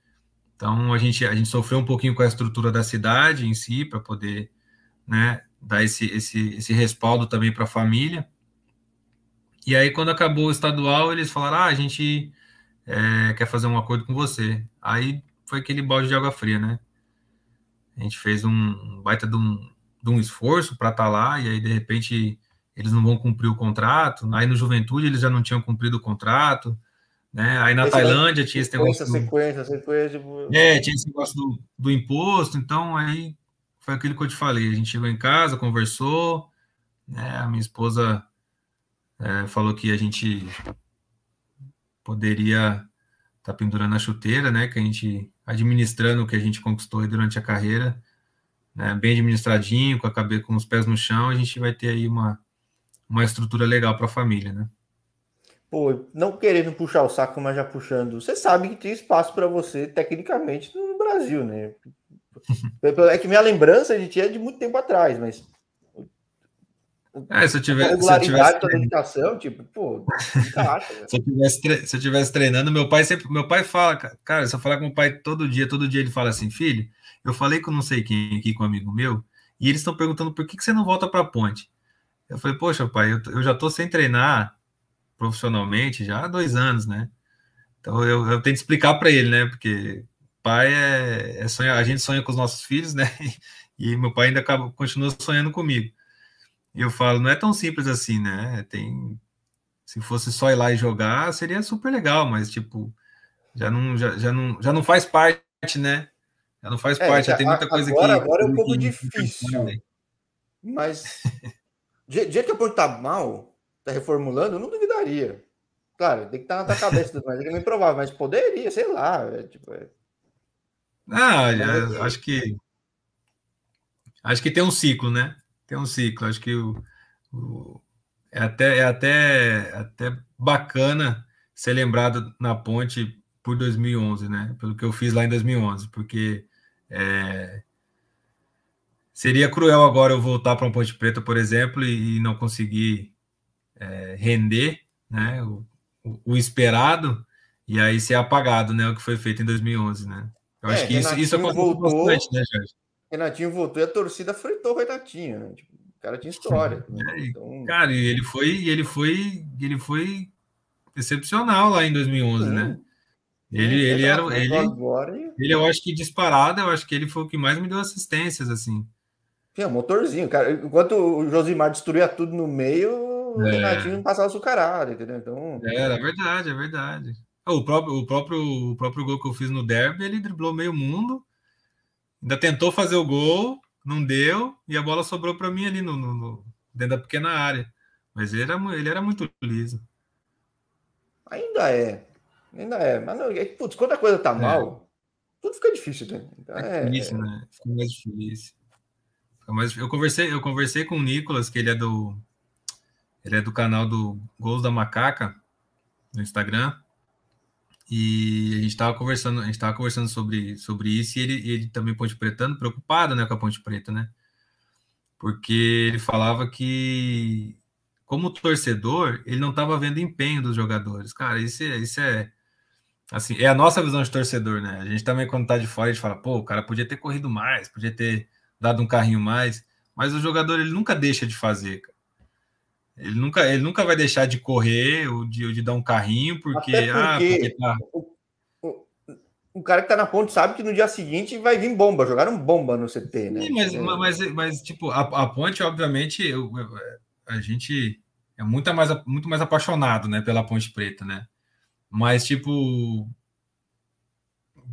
Então a gente a gente sofreu um pouquinho com a estrutura da cidade em si para poder, né, dar esse esse esse respaldo também para a família. E aí quando acabou o estadual, eles falaram: "Ah, a gente é, quer fazer um acordo com você". Aí foi aquele balde de água fria, né? A gente fez um baita de um, de um esforço para estar tá lá, e aí de repente eles não vão cumprir o contrato. Aí no Juventude eles já não tinham cumprido o contrato. Né? Aí na esse Tailândia tinha esse negócio. Sequência, do... sequência, sequência. É, tinha esse negócio do, do imposto, então aí foi aquilo que eu te falei. A gente chegou em casa, conversou, né? a minha esposa é, falou que a gente poderia estar tá pendurando a chuteira, né? Que a gente administrando o que a gente conquistou durante a carreira, né, bem administradinho, com a cabeça, com os pés no chão, a gente vai ter aí uma, uma estrutura legal para a família, né? Pô, não querendo puxar o saco, mas já puxando. Você sabe que tem espaço para você tecnicamente no Brasil, né? É que minha lembrança de ti é de muito tempo atrás, mas se eu tivesse. Se eu tivesse dedicação, tipo, pô, encaixa, se, eu tivesse, se eu tivesse treinando, meu pai sempre. Meu pai fala, cara, se eu falar com o pai todo dia, todo dia ele fala assim, filho, eu falei com não sei quem aqui com um amigo meu, e eles estão perguntando por que, que você não volta para a ponte. Eu falei, poxa, pai, eu, eu já tô sem treinar profissionalmente já há dois anos, né? Então eu, eu tenho que explicar para ele, né? Porque pai é, é sonha, a gente sonha com os nossos filhos, né? E meu pai ainda acaba, continua sonhando comigo. E eu falo, não é tão simples assim, né? Tem, se fosse só ir lá e jogar, seria super legal, mas tipo, já não, já, já não, já não faz parte, né? Já não faz é, parte, já, tem muita coisa agora, que. Agora é um pouco difícil. Mas, do jeito que a ponte tá mal, tá reformulando, eu não duvidaria. Claro, tem que estar tá na tua cabeça, mas é improvável, mas poderia, sei lá. É, tipo, é... Ah, é, acho que. Acho que tem um ciclo, né? Tem um ciclo. Acho que o, o, é, até, é até, até bacana ser lembrado na ponte por 2011, né? Pelo que eu fiz lá em 2011, porque é, seria cruel agora eu voltar para uma Ponte Preta, por exemplo, e, e não conseguir é, render, né? O, o, esperado e aí ser apagado, né? O que foi feito em 2011, né? Eu acho é, que isso, isso aconteceu voltou, bastante, né, Jorge? Renatinho voltou e a torcida fritou o Renatinho, né? Tipo, o cara tinha história. Né? Então... Cara, e ele foi, ele foi, ele foi excepcional lá em 2011, Sim. né? Ele, ele era, ele, ele, eu acho que disparado, eu acho que ele foi o que mais me deu assistências, assim. Tinha motorzinho, cara. Enquanto o Josimar destruía tudo no meio, o é. Renatinho passava açucarado, entendeu? Então... É, é verdade, é verdade. O próprio, o, próprio, o próprio gol que eu fiz no derby, ele driblou meio mundo, Ainda tentou fazer o gol, não deu, e a bola sobrou para mim ali no, no, no, dentro da pequena área. Mas ele era, ele era muito liso. Ainda é. Ainda é. Mas não, é putz, quando a coisa tá é. mal, tudo fica difícil, né? Então, é, difícil, né? Fica mais difícil. Mas eu conversei, eu conversei com o Nicolas, que ele é do ele é do canal do Gols da Macaca no Instagram. E a gente estava conversando, a gente estava conversando sobre, sobre isso e ele, ele também Ponte Pretano, preocupado, né, com a Ponte Preta, né? Porque ele falava que como torcedor, ele não estava vendo empenho dos jogadores. Cara, isso é, isso é assim, é a nossa visão de torcedor, né? A gente também quando tá de fora, a gente fala, pô, o cara podia ter corrido mais, podia ter dado um carrinho mais, mas o jogador ele nunca deixa de fazer. Ele nunca, ele nunca vai deixar de correr ou de, ou de dar um carrinho, porque. porque, ah, porque tá... o, o, o, cara que tá na ponte sabe que no dia seguinte vai vir bomba, jogaram bomba no CT, né? Sim, mas, é. mas, mas, tipo, a, a ponte, obviamente, eu, a gente é muito mais, muito mais apaixonado né, pela Ponte Preta, né? Mas, tipo,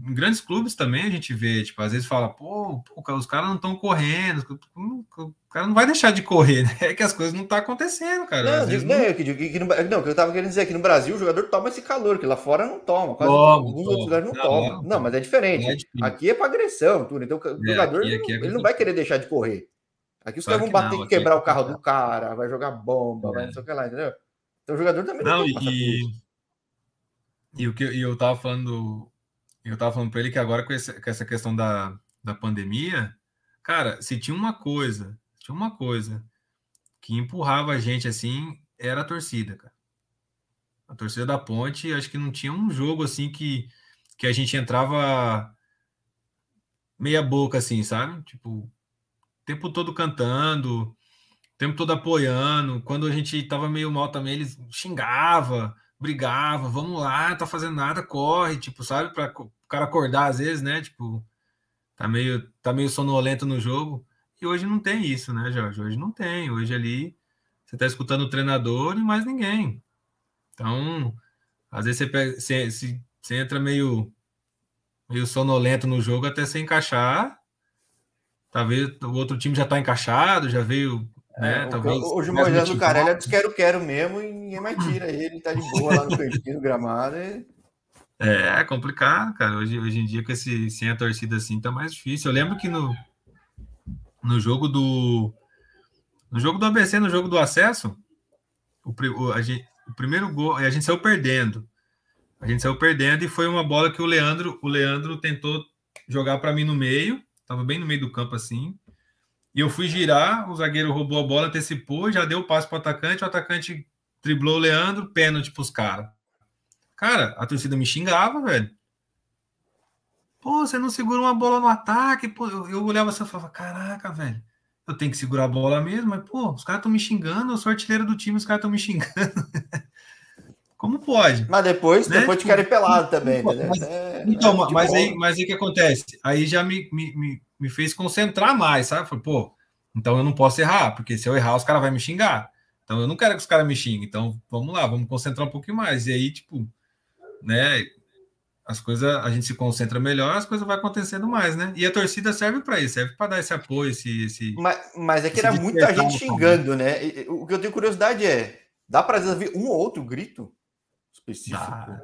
em grandes clubes também a gente vê, tipo, às vezes fala, pô, pô os caras não estão correndo, o cara não vai deixar de correr, né? É que as coisas não estão tá acontecendo, cara. Não, digo, não... É, que, que, que, no, não, que eu tava querendo dizer que no Brasil o jogador toma esse calor, que lá fora não toma, quase toma, alguns toma. outros lugares não, não tomam. Não, não, mas é diferente. É aqui é para agressão, tudo. Então o é, jogador aqui, aqui é ele não vai querer deixar de correr. Aqui os caras vão bater e quebrar o carro do cara, vai jogar bomba, vai não sei o que lá, entendeu? Então o jogador também não, não e, e o que e eu tava falando eu estava falando para ele que agora com, esse, com, essa questão da, da pandemia, cara, se tinha uma coisa, tinha uma coisa que empurrava a gente assim, era a torcida, cara. A torcida da Ponte, acho que não tinha um jogo assim que, que a gente entrava meia boca assim, sabe? Tipo, o tempo todo cantando, o tempo todo apoiando. Quando a gente tava meio mal também, eles xingava, brigava, vamos lá, tá fazendo nada, corre, tipo, sabe, para o cara acordar às vezes, né? Tipo, tá meio, tá meio sonolento no jogo. E hoje não tem isso, né, Jorge? Hoje não tem. Hoje ali você tá escutando o treinador e mais ninguém. Então, às vezes você, pega, você, você, você entra meio, meio sonolento no jogo até se encaixar. Talvez o outro time já tá encaixado, já veio né? É, Talvez hoje o Moisés do Carelli é quero quero mesmo e ninguém mais tira ele, tá de boa lá no cantinho, no gramado. E... É, é complicado, cara. Hoje, hoje em dia, com esse, sem a torcida assim, tá mais difícil. Eu lembro que no, no jogo do. No jogo do ABC, no jogo do acesso, o, o, a gente, o primeiro gol, a gente saiu perdendo. A gente saiu perdendo e foi uma bola que o Leandro, o Leandro tentou jogar para mim no meio, tava bem no meio do campo assim. E eu fui girar, o zagueiro roubou a bola, antecipou, já deu o passe para o atacante, o atacante driblou o Leandro, pênalti para os caras. Cara, a torcida me xingava, velho. Pô, você não segura uma bola no ataque. Pô, eu, eu olhava assim e falava, caraca, velho, eu tenho que segurar a bola mesmo, mas, pô, os caras estão me xingando, eu sou artilheiro do time, os caras estão me xingando. Como pode? Mas depois, né? depois te querem pelado também, mas, é, então, é mas, aí, mas aí o que acontece? Aí já me, me, me, me fez concentrar mais, sabe? Falei, pô, então eu não posso errar, porque se eu errar, os caras vão me xingar. Então eu não quero que os caras me xinguem. Então vamos lá, vamos concentrar um pouquinho mais. E aí, tipo, né? As coisas, a gente se concentra melhor, as coisas vão acontecendo mais, né? E a torcida serve para isso, serve para dar esse apoio, esse. esse mas, mas é que era muita gente xingando, né? O que eu tenho curiosidade é: dá para ver um ou outro grito? específico. Dá,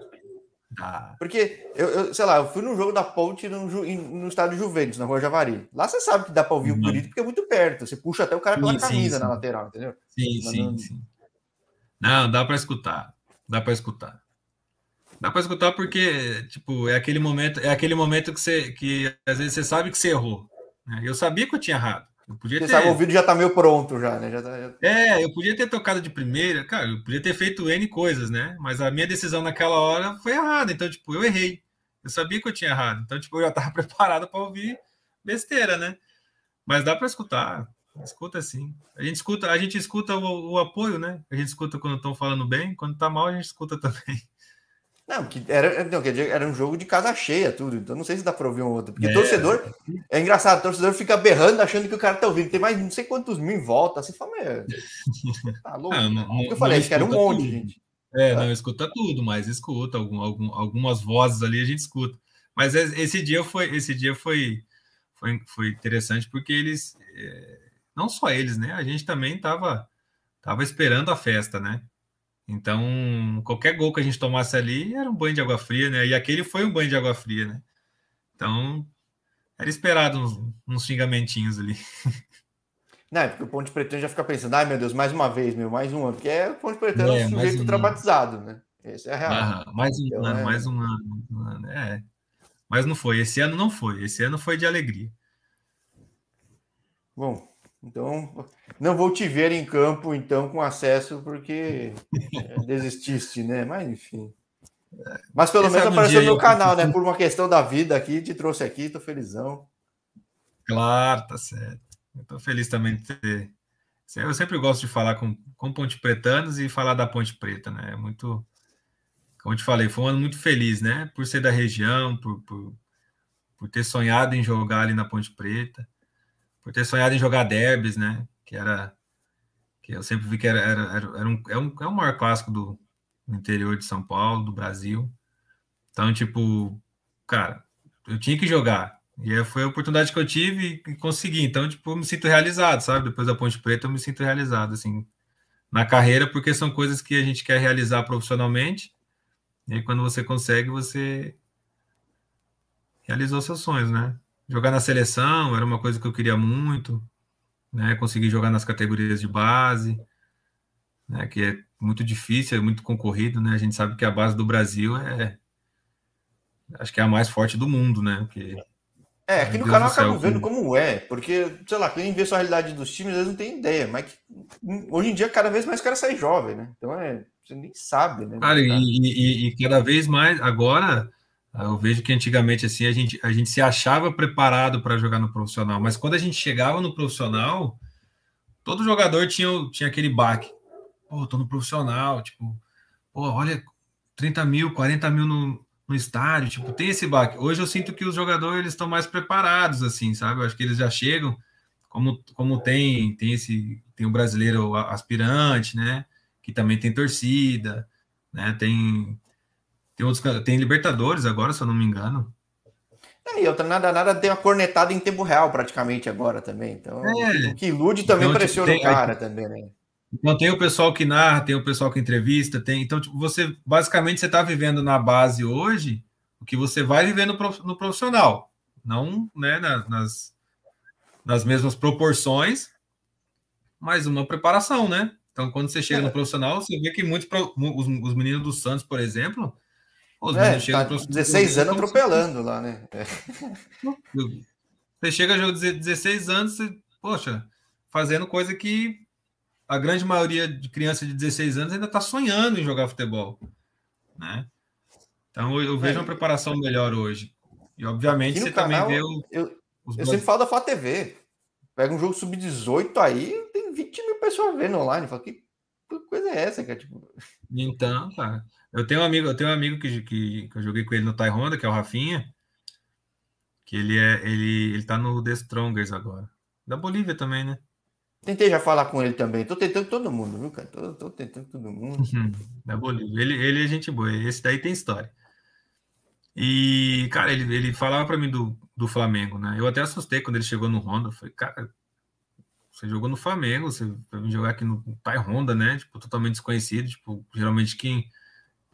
dá. Porque, eu, eu, sei lá, eu fui num jogo da Ponte no, no estádio Juventus, na Rua Javari. Lá você sabe que dá para ouvir o grito porque é muito perto. Você puxa até o cara pela sim, camisa sim, na lateral, entendeu? Sim, Mas sim, não... sim. Não, dá para escutar. Dá para escutar. Dá para escutar porque, tipo, é aquele momento, é aquele momento que você que às vezes você sabe que você errou. Né? Eu sabia que eu tinha errado. Eu podia Você ter... sabe, o vídeo já tá meio pronto já, né? Já tá, já... É, eu podia ter tocado de primeira, cara, eu podia ter feito N coisas, né? Mas a minha decisão naquela hora foi errada, então, tipo, eu errei. Eu sabia que eu tinha errado, então, tipo, eu já tava preparado para ouvir besteira, né? Mas dá para escutar, escuta sim. A gente escuta, a gente escuta o, o apoio, né? A gente escuta quando estão falando bem, quando tá mal a gente escuta também. Não, que era, não, era um jogo de casa cheia, tudo. Então não sei se dá para ouvir um outro. Porque é. torcedor. É engraçado, torcedor fica berrando achando que o cara tá ouvindo. Tem mais não sei quantos mil em volta. Você fala, é, tá louco. Não, não, eu falei, acho que era um monte, tudo. gente. É, não escuta tudo, mas escuta. Algum, algum, algumas vozes ali a gente escuta. Mas esse dia foi, esse dia foi, foi, foi interessante porque eles. É, não só eles, né? A gente também tava, tava esperando a festa, né? Então, qualquer gol que a gente tomasse ali era um banho de água fria, né? E aquele foi um banho de água fria, né? Então, era esperado uns, uns xingamentinhos ali. Não, é porque o Ponte Pretano já fica pensando, ai meu Deus, mais uma vez, meu, mais uma, porque é o Ponte Pretano é, um sujeito um traumatizado, né? Esse é a real. Ah, mais um então, ano, é... mais um ano. É. Mas não foi, esse ano não foi, esse ano foi de alegria. Bom, então, não vou te ver em campo, então, com acesso, porque desististe, né? Mas, enfim. Mas pelo menos apareceu no meu canal, né? Por uma questão da vida aqui, te trouxe aqui, tô felizão. Claro, tá certo. Eu tô feliz também de ter, Eu sempre gosto de falar com, com Ponte Pretanos e falar da Ponte Preta, né? É muito. Como eu te falei, foi um ano muito feliz, né? Por ser da região, por, por, por ter sonhado em jogar ali na Ponte Preta, por ter sonhado em jogar derbys, né? Que era. Que eu sempre vi que era, era, era, um, é, um, é o maior clássico do, do interior de São Paulo, do Brasil. Então, tipo, cara, eu tinha que jogar. E foi a oportunidade que eu tive e consegui. Então, tipo, eu me sinto realizado, sabe? Depois da Ponte Preta, eu me sinto realizado, assim, na carreira, porque são coisas que a gente quer realizar profissionalmente. E aí, quando você consegue, você realizou seus sonhos, né? Jogar na seleção era uma coisa que eu queria muito, né? Conseguir jogar nas categorias de base, né? Que é muito difícil, é muito concorrido, né? A gente sabe que a base do Brasil é acho que é a mais forte do mundo, né? Porque é, aqui no Deus canal acabo vendo como é, porque, sei lá, quem vê só a realidade dos times, eles não tem ideia, mas que, hoje em dia cada vez mais o cara sai jovem, né? Então é, você nem sabe, né? Cara, e, e, e, cada vez mais, agora, eu vejo que antigamente, assim, a gente, a gente se achava preparado para jogar no profissional, mas quando a gente chegava no profissional, todo jogador tinha, tinha aquele baque. Pô, tô no profissional, tipo, pô, olha, 30 mil, 40 mil no, no estádio, tipo, tem esse baque. Hoje eu sinto que os jogadores estão mais preparados, assim, sabe? Eu acho que eles já chegam, como, como tem, tem esse, tem o brasileiro aspirante, né? Que também tem torcida, né? Tem, tem outros, tem Libertadores agora, se eu não me engano. É, e outra, nada, nada tem uma cornetada em tempo real praticamente agora também. Então, é. o que ilude também então, pressiona tipo, tem, o cara também, né? Então tem o pessoal que narra, tem o pessoal que entrevista, tem. Então, tipo, você basicamente você está vivendo na base hoje o que você vai viver no, no profissional. Não né, nas, nas mesmas proporções, mas uma preparação, né? Então, quando você chega é. no profissional, você vê que muitos os, os meninos do Santos, por exemplo, os é, tá 16 anos atropelando lá, né? É. Você chega a jogo de 16 anos, você, poxa, fazendo coisa que a grande maioria de crianças de 16 anos ainda está sonhando em jogar futebol, né? Então eu, vejo é. uma preparação melhor hoje. E obviamente você canal, também vê o, eu, eu sempre falo da Flá TV. Pega um jogo sub-18 aí, tem 20 mil pessoas vendo online. Fala, que coisa é essa, cara? Tipo... Então, cara, eu tenho um amigo, eu tenho um amigo que, que, que eu joguei com ele no Tai Honda, que é o Rafinha, que ele é ele, ele tá no The Strongers agora. Da Bolívia também, né? Tentei já falar com ele também. Tô tentando todo mundo, viu, cara? Tô, tô tentando todo mundo. Da Bolívia. Ele, ele é gente boa. Esse daí tem história. E, cara, ele, ele falava para mim do, do Flamengo, né? Eu até assustei quando ele chegou no Honda. Eu falei, cara, você jogou no Flamengo, você vai jogar aqui no Pai Honda, né? Tipo, totalmente desconhecido. Tipo, geralmente quem.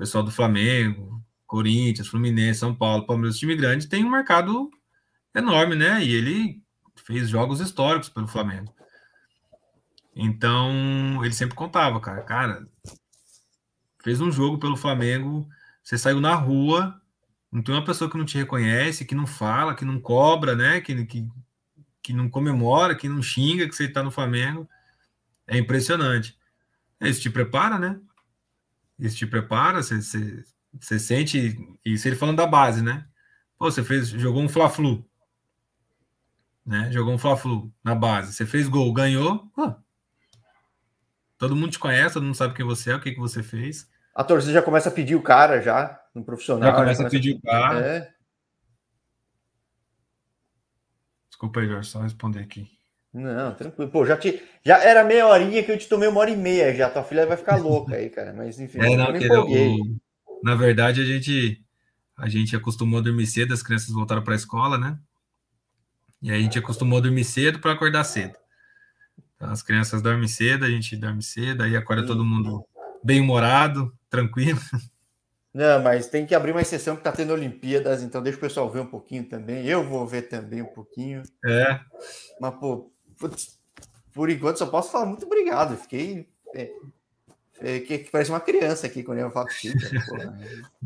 Pessoal do Flamengo, Corinthians, Fluminense, São Paulo, Palmeiras, time grande, tem um mercado enorme, né? E ele fez jogos históricos pelo Flamengo. Então, ele sempre contava, cara, cara, fez um jogo pelo Flamengo, você saiu na rua, não tem uma pessoa que não te reconhece, que não fala, que não cobra, né? Que, que, que não comemora, que não xinga que você está no Flamengo. É impressionante. Isso te prepara, né? Isso te prepara, você, você, você sente. Isso ele falando da base, né? Pô, você fez, jogou um Fla-Flu. Né? Jogou um Fla-Flu na base. Você fez gol, ganhou. Pô, Todo mundo te conhece, todo mundo sabe quem você é, o que, que você fez. A torcida já começa a pedir o cara já, no profissional. Já começa, já começa a pedir o cara. É. Desculpa aí, Jorge, só responder aqui. Não, tranquilo. Pô, já, te, já era meia horinha que eu te tomei uma hora e meia já. Tua filha vai ficar louca aí, cara. Mas enfim, é, não, o, na verdade, a gente a gente acostumou a dormir cedo, as crianças voltaram para a escola, né? E aí a gente acostumou a dormir cedo para acordar cedo. As crianças dormem cedo, a gente dorme cedo, aí acorda todo mundo bem-humorado, tranquilo. Não, mas tem que abrir uma exceção que tá tendo Olimpíadas, então deixa o pessoal ver um pouquinho também. Eu vou ver também um pouquinho. É. Mas, pô, por enquanto só posso falar muito obrigado. Fiquei. É, é, que, que, parece uma criança aqui quando eu falo contigo.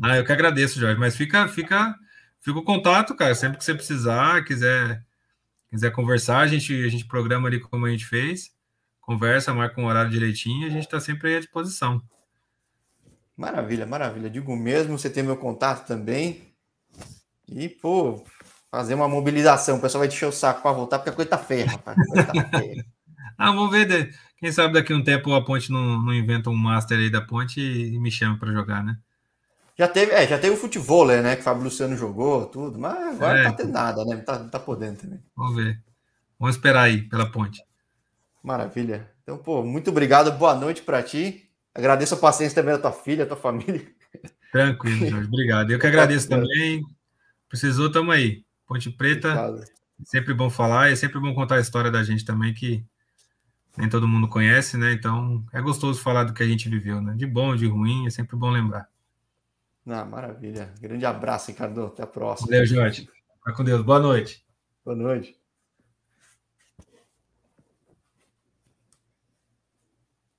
ah, eu que agradeço, Jorge. Mas fica, fica, fica o contato, cara. Sempre que você precisar, quiser quiser conversar, a gente, a gente programa ali como a gente fez, conversa, marca um horário direitinho, a gente está sempre aí à disposição. Maravilha, maravilha. Digo mesmo, você tem meu contato também. E, pô, fazer uma mobilização. O pessoal vai te encher o saco para voltar, porque a coisa tá feia, rapaz. Tá feia. Ah, vamos ver. Quem sabe daqui a um tempo a Ponte não, não inventa um Master aí da Ponte e me chama para jogar, né? Já teve, é, já teve o futebol, né? Que o Fábio Luciano jogou, tudo, mas agora é. não tá tendo nada, né? Não tá, não tá podendo também. Vamos ver. Vamos esperar aí pela ponte. Maravilha. Então, pô, muito obrigado, boa noite para ti. Agradeço a paciência também da tua filha, da tua família. Tranquilo, Jorge. Obrigado. Eu que agradeço também. Precisou, tamo aí. Ponte Preta. Obrigado. Sempre bom falar, é sempre bom contar a história da gente também, que nem todo mundo conhece, né? Então é gostoso falar do que a gente viveu, né? De bom, de ruim, é sempre bom lembrar. Ah, maravilha. Grande abraço, Ricardo. Até a próxima. Valeu, Jorge. Fica com Deus. Boa noite. Boa noite.